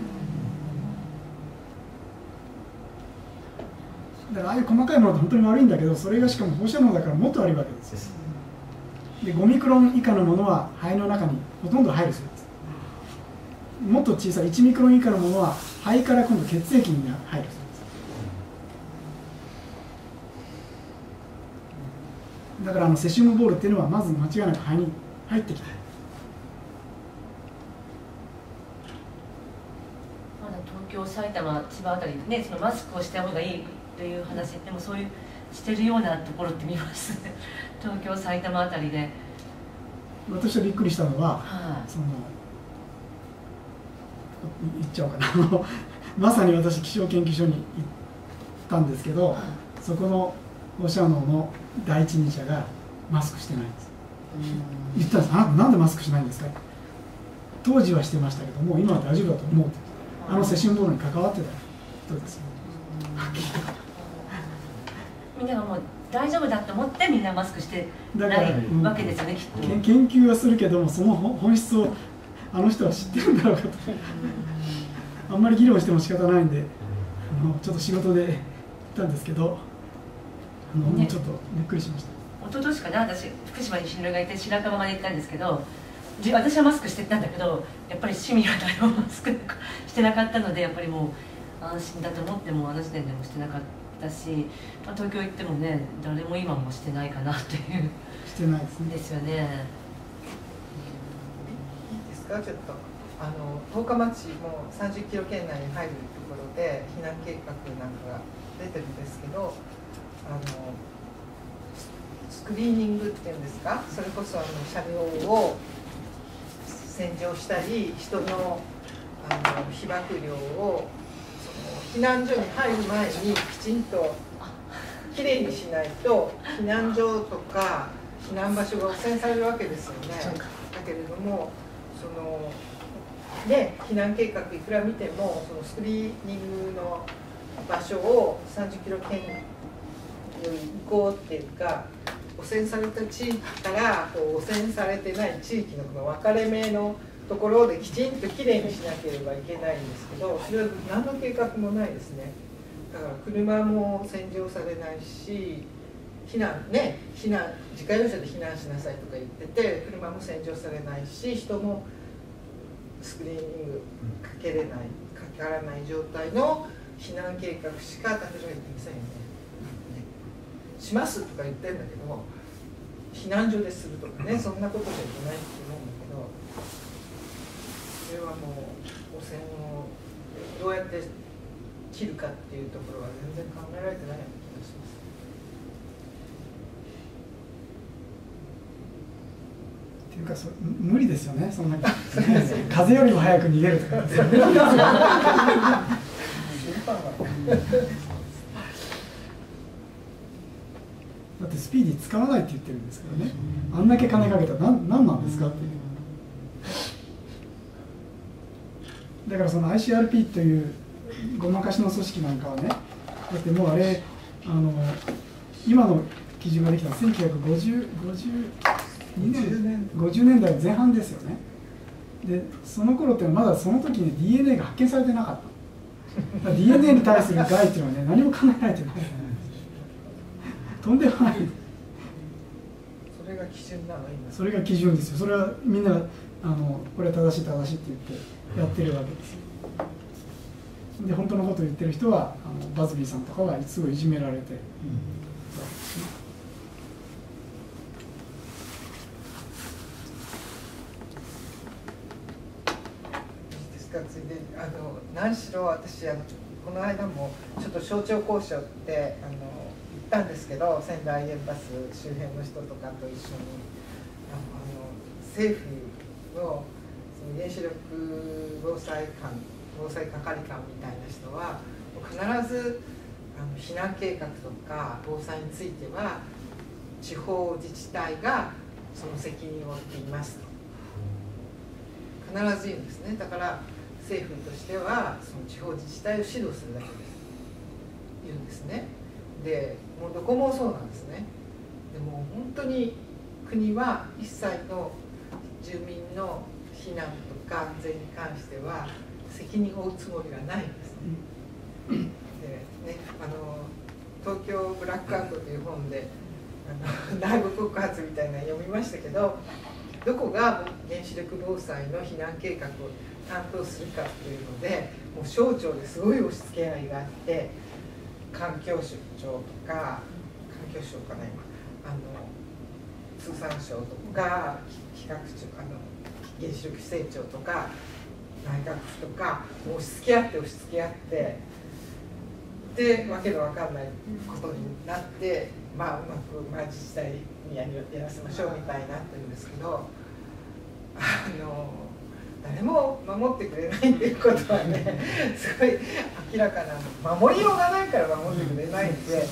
Speaker 1: だからああいう細かいものって本当に悪いんだけどそれがしかも放射能だからもっと悪いわけですで5ミクロン以下のものは肺の中にほとんど入るそうです。もっと小さい1ミクロン以下のものは肺から今度血液に入るそうです。だからあのセシウムボールっていうのはまず間違いなく肺に入ってきた
Speaker 4: 東京埼玉千葉あたりでねそのマスクをした方がいいという話でもそういうしてるようなところって見ます。東京埼玉あたりで。
Speaker 1: 私はびっくりしたのは、はあ、その言っちゃおうかな。まさに私気象研究所に行ったんですけど、はあ、そこの放射能の第一人者がマスクしてないんです。言ったんです。あなたなんでマスクしないんですか？当時はしてましたけども今は大丈夫だと思うあのセシウムボールに関わってた人ですよ。
Speaker 4: みんながもう大丈夫だと思ってみんなマスクしてないわけですよね、きっと。
Speaker 1: 研究はするけどもその本質をあの人は知ってるんだろうかと。あんまり議論しても仕方ないんであのちょっと仕事で行ったんですけどあの、ね、ちょっとびっくりしました。
Speaker 4: 一昨年かな私福島に親類がいて白樺まで行ったんですけど私はマスクしてたんだけどやっぱり市民は誰もマスクしてなかったのでやっぱりもう安心だと思ってもあの時点でもしてなかったし、まあ、東京行ってもね誰も今もしてないかなっていう。
Speaker 1: してないですね。
Speaker 4: ですよね。いい
Speaker 2: ですか？ちょっとあの十日町も30キロ圏内に入るところで避難計画なんかが出てるんですけどあのスクリーニングっていうんですか？それこそあの車両を洗浄したり人のあの被爆量を避難所に入る前にきちんときれいにしないと避難所とか避難場所が汚染されるわけですよね。だけれどもそのね、避難計画いくら見てもそのスクリーニングの場所を30キロ圏より行こうっていうか汚染された地域からこう汚染されてない地域のこの分かれ目のところできちんときれいにしなければいけないんですけどそれは何の計画もないですねだから車も洗浄されないし避難ね避難自家用車で避難しなさいとか言ってて車も洗浄されないし人もスクリーニングかけれないかからない状態の避難計画しか立てられていませんよね。しますとか言ってるんだけど避難所でするとかねそんなことじゃいけないって思うんれはもう汚染をどうやって切るかっていうところは全然考えられてないような気がします。
Speaker 1: っていうかそ無理ですよね。そんな風よりも早く逃げるとかだってスピーディー使わないって言ってるんですからね。あんだけ金かけたら何何なんですかっていう。だからその ICRP というごまかしの組織なんかはねだってもうあれあの今の基準ができたのは1950 52年50年代前半ですよね。でその頃ってまだその時に DNA が発見されてなかった。DNA に対する害っていうのはね何も考えられてない。とんでもない。
Speaker 2: それが基準なの？今。
Speaker 1: それが基準ですよ。それはみんなあのこれは正しい正しいって言ってやってるわけですよ。で本当のことを言ってる人はあのバズビーさんとかはすごいいじめられて、うん。
Speaker 2: ついであの何しろ私あのこの間もちょっと省庁交渉ってあの行ったんですけど仙台原発周辺の人とかと一緒に。あの政府の原子力防災官防災係官みたいな人は必ずあの避難計画とか防災については地方自治体がその責任を負っていますと。必ず言うんですね。だから政府としてはその地方自治体を指導するだけです。言うんですね。でもうどこもそうなんですね。でも本当に国は一切の住民の避難とか安全に関しては責任を負うつもりはないんですね。でねあの東京ブラックアウトという本であの 内部告発みたいなの読みましたけどどこが原子力防災の避難計画を担当するかっていうのでもう省庁ですごい押し付け合いがあって環境省とか環境省かな今あの通産省とか企画庁あの原子力規制庁とか内閣府とか押し付け合って押し付け合ってでわけのわかんないことになってまあうまく、まあ、自治体にやらせましょうみたいになってるんですけどあの誰も守ってくれないっていうことはね すごい明らかな守りようがないから守ってくれないんで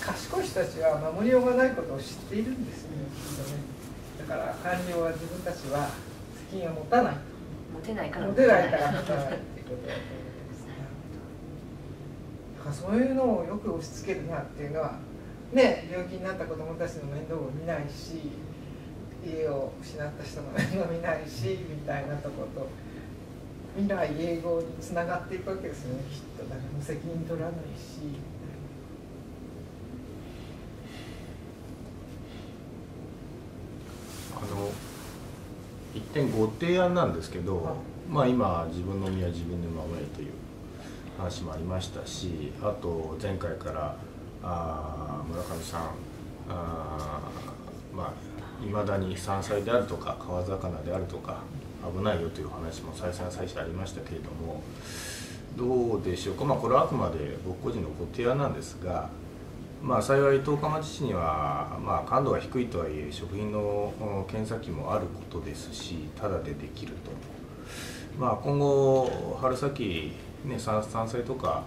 Speaker 2: 賢い人たちは守りようがないことを知っているんですよねだから官僚は自分たちは責任を持たない。
Speaker 4: 持てないから。
Speaker 2: 持てないから。持たない。ってことだと思うんですだからそういうのをよく押し付けるなっていうのはね病気になった子どもたちの面倒を見ないし家を失った人の面倒見ないしみたいなとこと未来永劫につながっていくわけですよね。きっと。誰も責任取らないし。
Speaker 3: あの一点ご提案なんですけど、まあ、今自分の身は自分で守れという話もありましたしあと前回からあ村上さんあまあいまだに山菜であるとか川魚であるとか危ないよという話も再三再三ありましたけれどもどうでしょうか。まあこれはあくまで僕個人のご提案なんですがまあ、幸い十日町市には、まあ、感度が低いとはいえ食品の検査機もあることですしタダでできると、まあ、今後春先、ね、山菜とか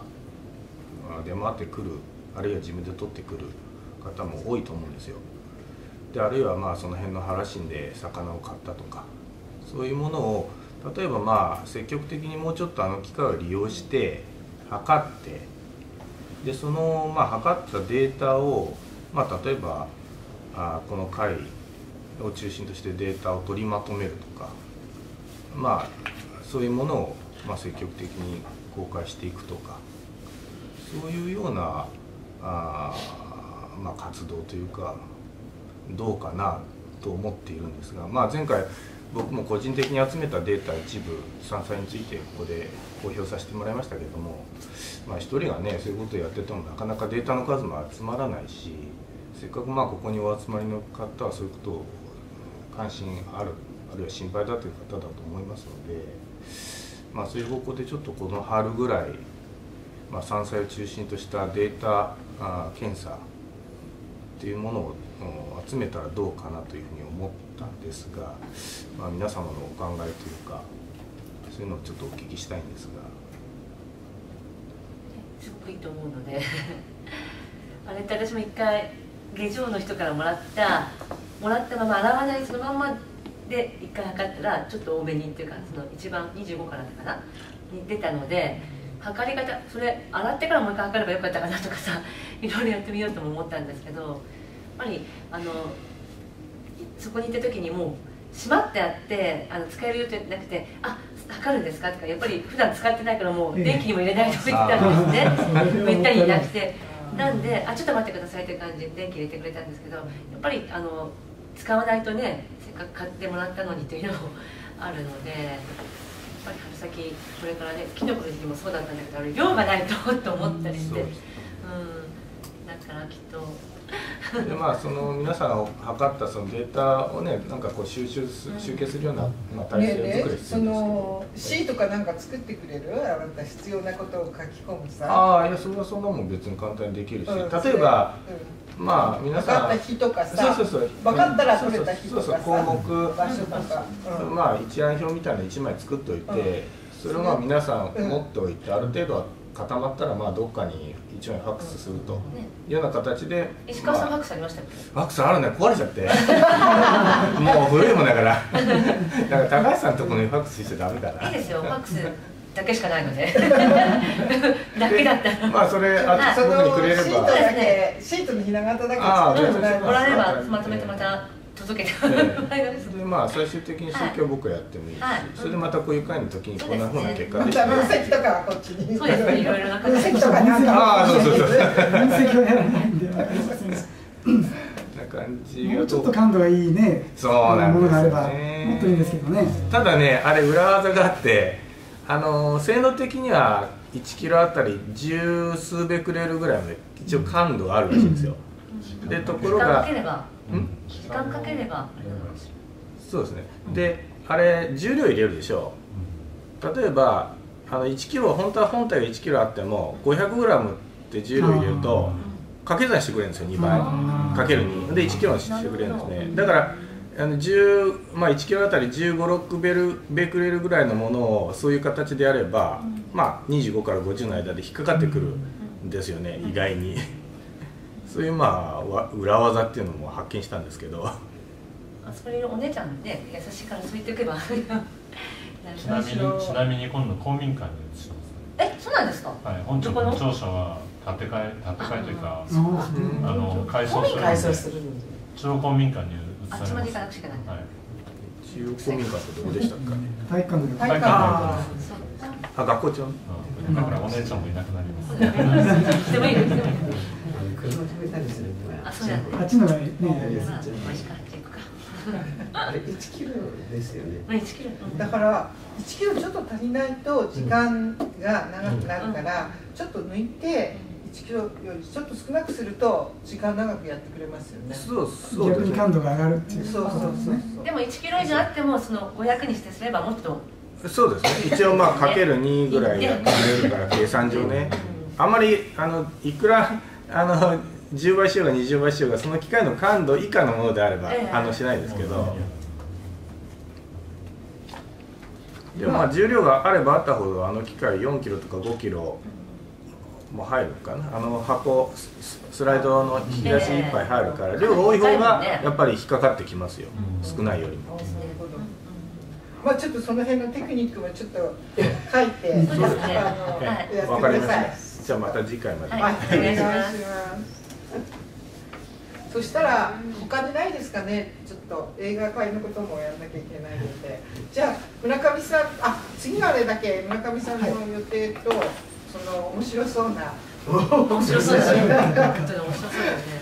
Speaker 3: 出回ってくるあるいは自分で取ってくる方も多いと思うんですよ。であるいはまあその辺の原心で魚を買ったとかそういうものを例えばまあ積極的にもうちょっとあの機会を利用して測ってでその、まあ、測ったデータを、まあ、例えばあこの会を中心としてデータを取りまとめるとかまあそういうものを、まあ、積極的に公開していくとかそういうようなあ、まあ、活動というかどうかなと思っているんですが、まあ、前回僕も個人的に集めたデータ一部山菜についてここで公表させてもらいましたけども、まあ、1人がねそういうことをやっててもなかなかデータの数も集まらないしせっかくまあここにお集まりの方はそういうことを関心あるあるいは心配だという方だと思いますので、まあ、そういう方向でちょっとこの春ぐらい、まあ、山菜を中心としたデータあ検査っていうものを集めたらどうかなというふうに思ったんですが、まあ、皆様のお考えというかそういうのをちょっとお聞きしたいんですが。
Speaker 8: すごくいいと思うので あれって私も一回下場の人からもらったもらったまま洗わないそのままで一回測ったらちょっと多めにっていうかその一番25からだったかなに出たので測り方それ洗ってからもう一回測ればよかったかなとかさいろいろやってみようとも思ったんですけどぱりあのそこに行った時にもう閉まってあってあの使えるよってなくて「あ測るんですか?」とかやっぱり普段使ってないからもう電気にも入れないと言ってたん ですね。めったにいなくて。なんで「あちょっと待ってください」という感じで電気入れてくれたんですけどやっぱりあの使わないとねせっかく買ってもらったのにというのもあるのでやっぱり春先これからねキノコの時期もそうだったんだけど量がないと と思ったりして、うん、だからきっと。
Speaker 3: でまあその皆さんが測ったそのデータをねなんかこう収集す集計するような、まあ、体制を作る必要です
Speaker 2: その C とかなんか作ってくれる？あなた必要なことを書き込むさ。
Speaker 3: ああいやそれはそんなもん別に簡単にできるし、うん、例えば、うん、まあ皆さん
Speaker 2: 分かった日とかさ。そうそうそう。分かったら取れた日とかさ。そうそう項目
Speaker 3: 場所とか、うん、まあ一覧表みたいな1枚作っておいて、それをまあ皆さん持っておいて、ある程度は固まったらまあどっかに一枚ファックスすると、いうような形で
Speaker 8: 石川さんファックスありましたっけ、
Speaker 3: ファックスあるね壊れちゃって。もう古いもんだから。だから高橋さんのところにファックスしてダメだ
Speaker 8: な。いいですよ。ファックスだけしかないので。だけだった。ら
Speaker 3: まあそれあ
Speaker 2: そのくれれば。シートだけシートのひな形だけ作
Speaker 8: ってもらえればまとめてまた届けてもら
Speaker 3: でまあ最終的に宗教僕はやってもいいし、はい、それでまたこういう会の時にこんなふうな結果
Speaker 2: でした、ね、分析とかこっちに。
Speaker 8: そうですねいろいろな分
Speaker 2: 析とかなんか
Speaker 3: ああそうそうそう分
Speaker 1: 析をやらないんで。な
Speaker 3: 感じ
Speaker 1: もうちょっと感度がいいね
Speaker 3: そうなんですよ
Speaker 1: ねもっといいんですけどね。
Speaker 3: ただねあれ裏技があってあの性能的には1キロあたり十数ベクレルぐらいまで一応感度があるらしいんですよ、でところが
Speaker 8: 時間かければ
Speaker 3: そうですね。であれ重量入れるでしょう。例えばあの1キロ本当は本体が1キロあっても500グラムって重量入れると掛け算してくれるんですよ2倍。かける2で1キロにしてくれるんですね。だからあの10まあ、1キロあたり1 5 6ベルベクレルぐらいのものをそういう形でやれば、まあ、25から50の間で引っかかってくるんですよね、意外に。そういうまあ裏技っていうのも発見したんですけど。あ
Speaker 8: それお姉ちゃんね優しいからそう言っておけば。
Speaker 6: ちなみに ちなみに今度公民館に移します。
Speaker 8: えそうなんですか？
Speaker 6: はい本庁の？庁舎は建て替え建て替えというかあの改装する
Speaker 2: 改装する
Speaker 6: 中央公民館に移
Speaker 8: されます。あっちまで行かなくちゃいけない、はい。
Speaker 3: 中央公民館ってどこでしたっけ
Speaker 1: 体育館
Speaker 6: で体育館。あ
Speaker 3: 学校長
Speaker 6: だか。らお姉ちゃんもいなくなります でもいいです
Speaker 7: 車止めたりする
Speaker 8: にはあそうや
Speaker 1: あっちのがね
Speaker 7: あれ1キロですよね。
Speaker 8: 1キロ。
Speaker 2: だから1キロちょっと足りないと時間が長くなるから、ちょっと抜いて1キロよりちょっと少なくすると時間長くやってくれますよね。
Speaker 3: そうそう。
Speaker 1: 逆に感度が上がるっていう。
Speaker 2: そうそうそう
Speaker 8: でも1キロ以上あってもその500にしてすればもっと。
Speaker 3: そうですね。一応まあかける2ぐらいやれるから計算上ね。あまりあのいくらあの10倍しようが20倍しようがその機械の感度以下のものであれば反応しないですけど、でもまあ重量があればあったほどあの機械4キロとか5キロも入るかな。あの箱スライドの引き出し1杯入るから量が多い方がやっぱり引っかかってきますよ。少ないよりも。
Speaker 2: まあちょっとその辺のテクニックもちょっと書いて。
Speaker 3: わかりました。じゃあまた次回まで、はい、
Speaker 2: お願いします。そしたら他でないですかね。ちょっと映画界のこともやんなきゃいけないので。じゃあ村上さんあ次のあれだけ村上さんの予定と、はい、その面白そうな。
Speaker 8: 面白そうですね。面白そうですね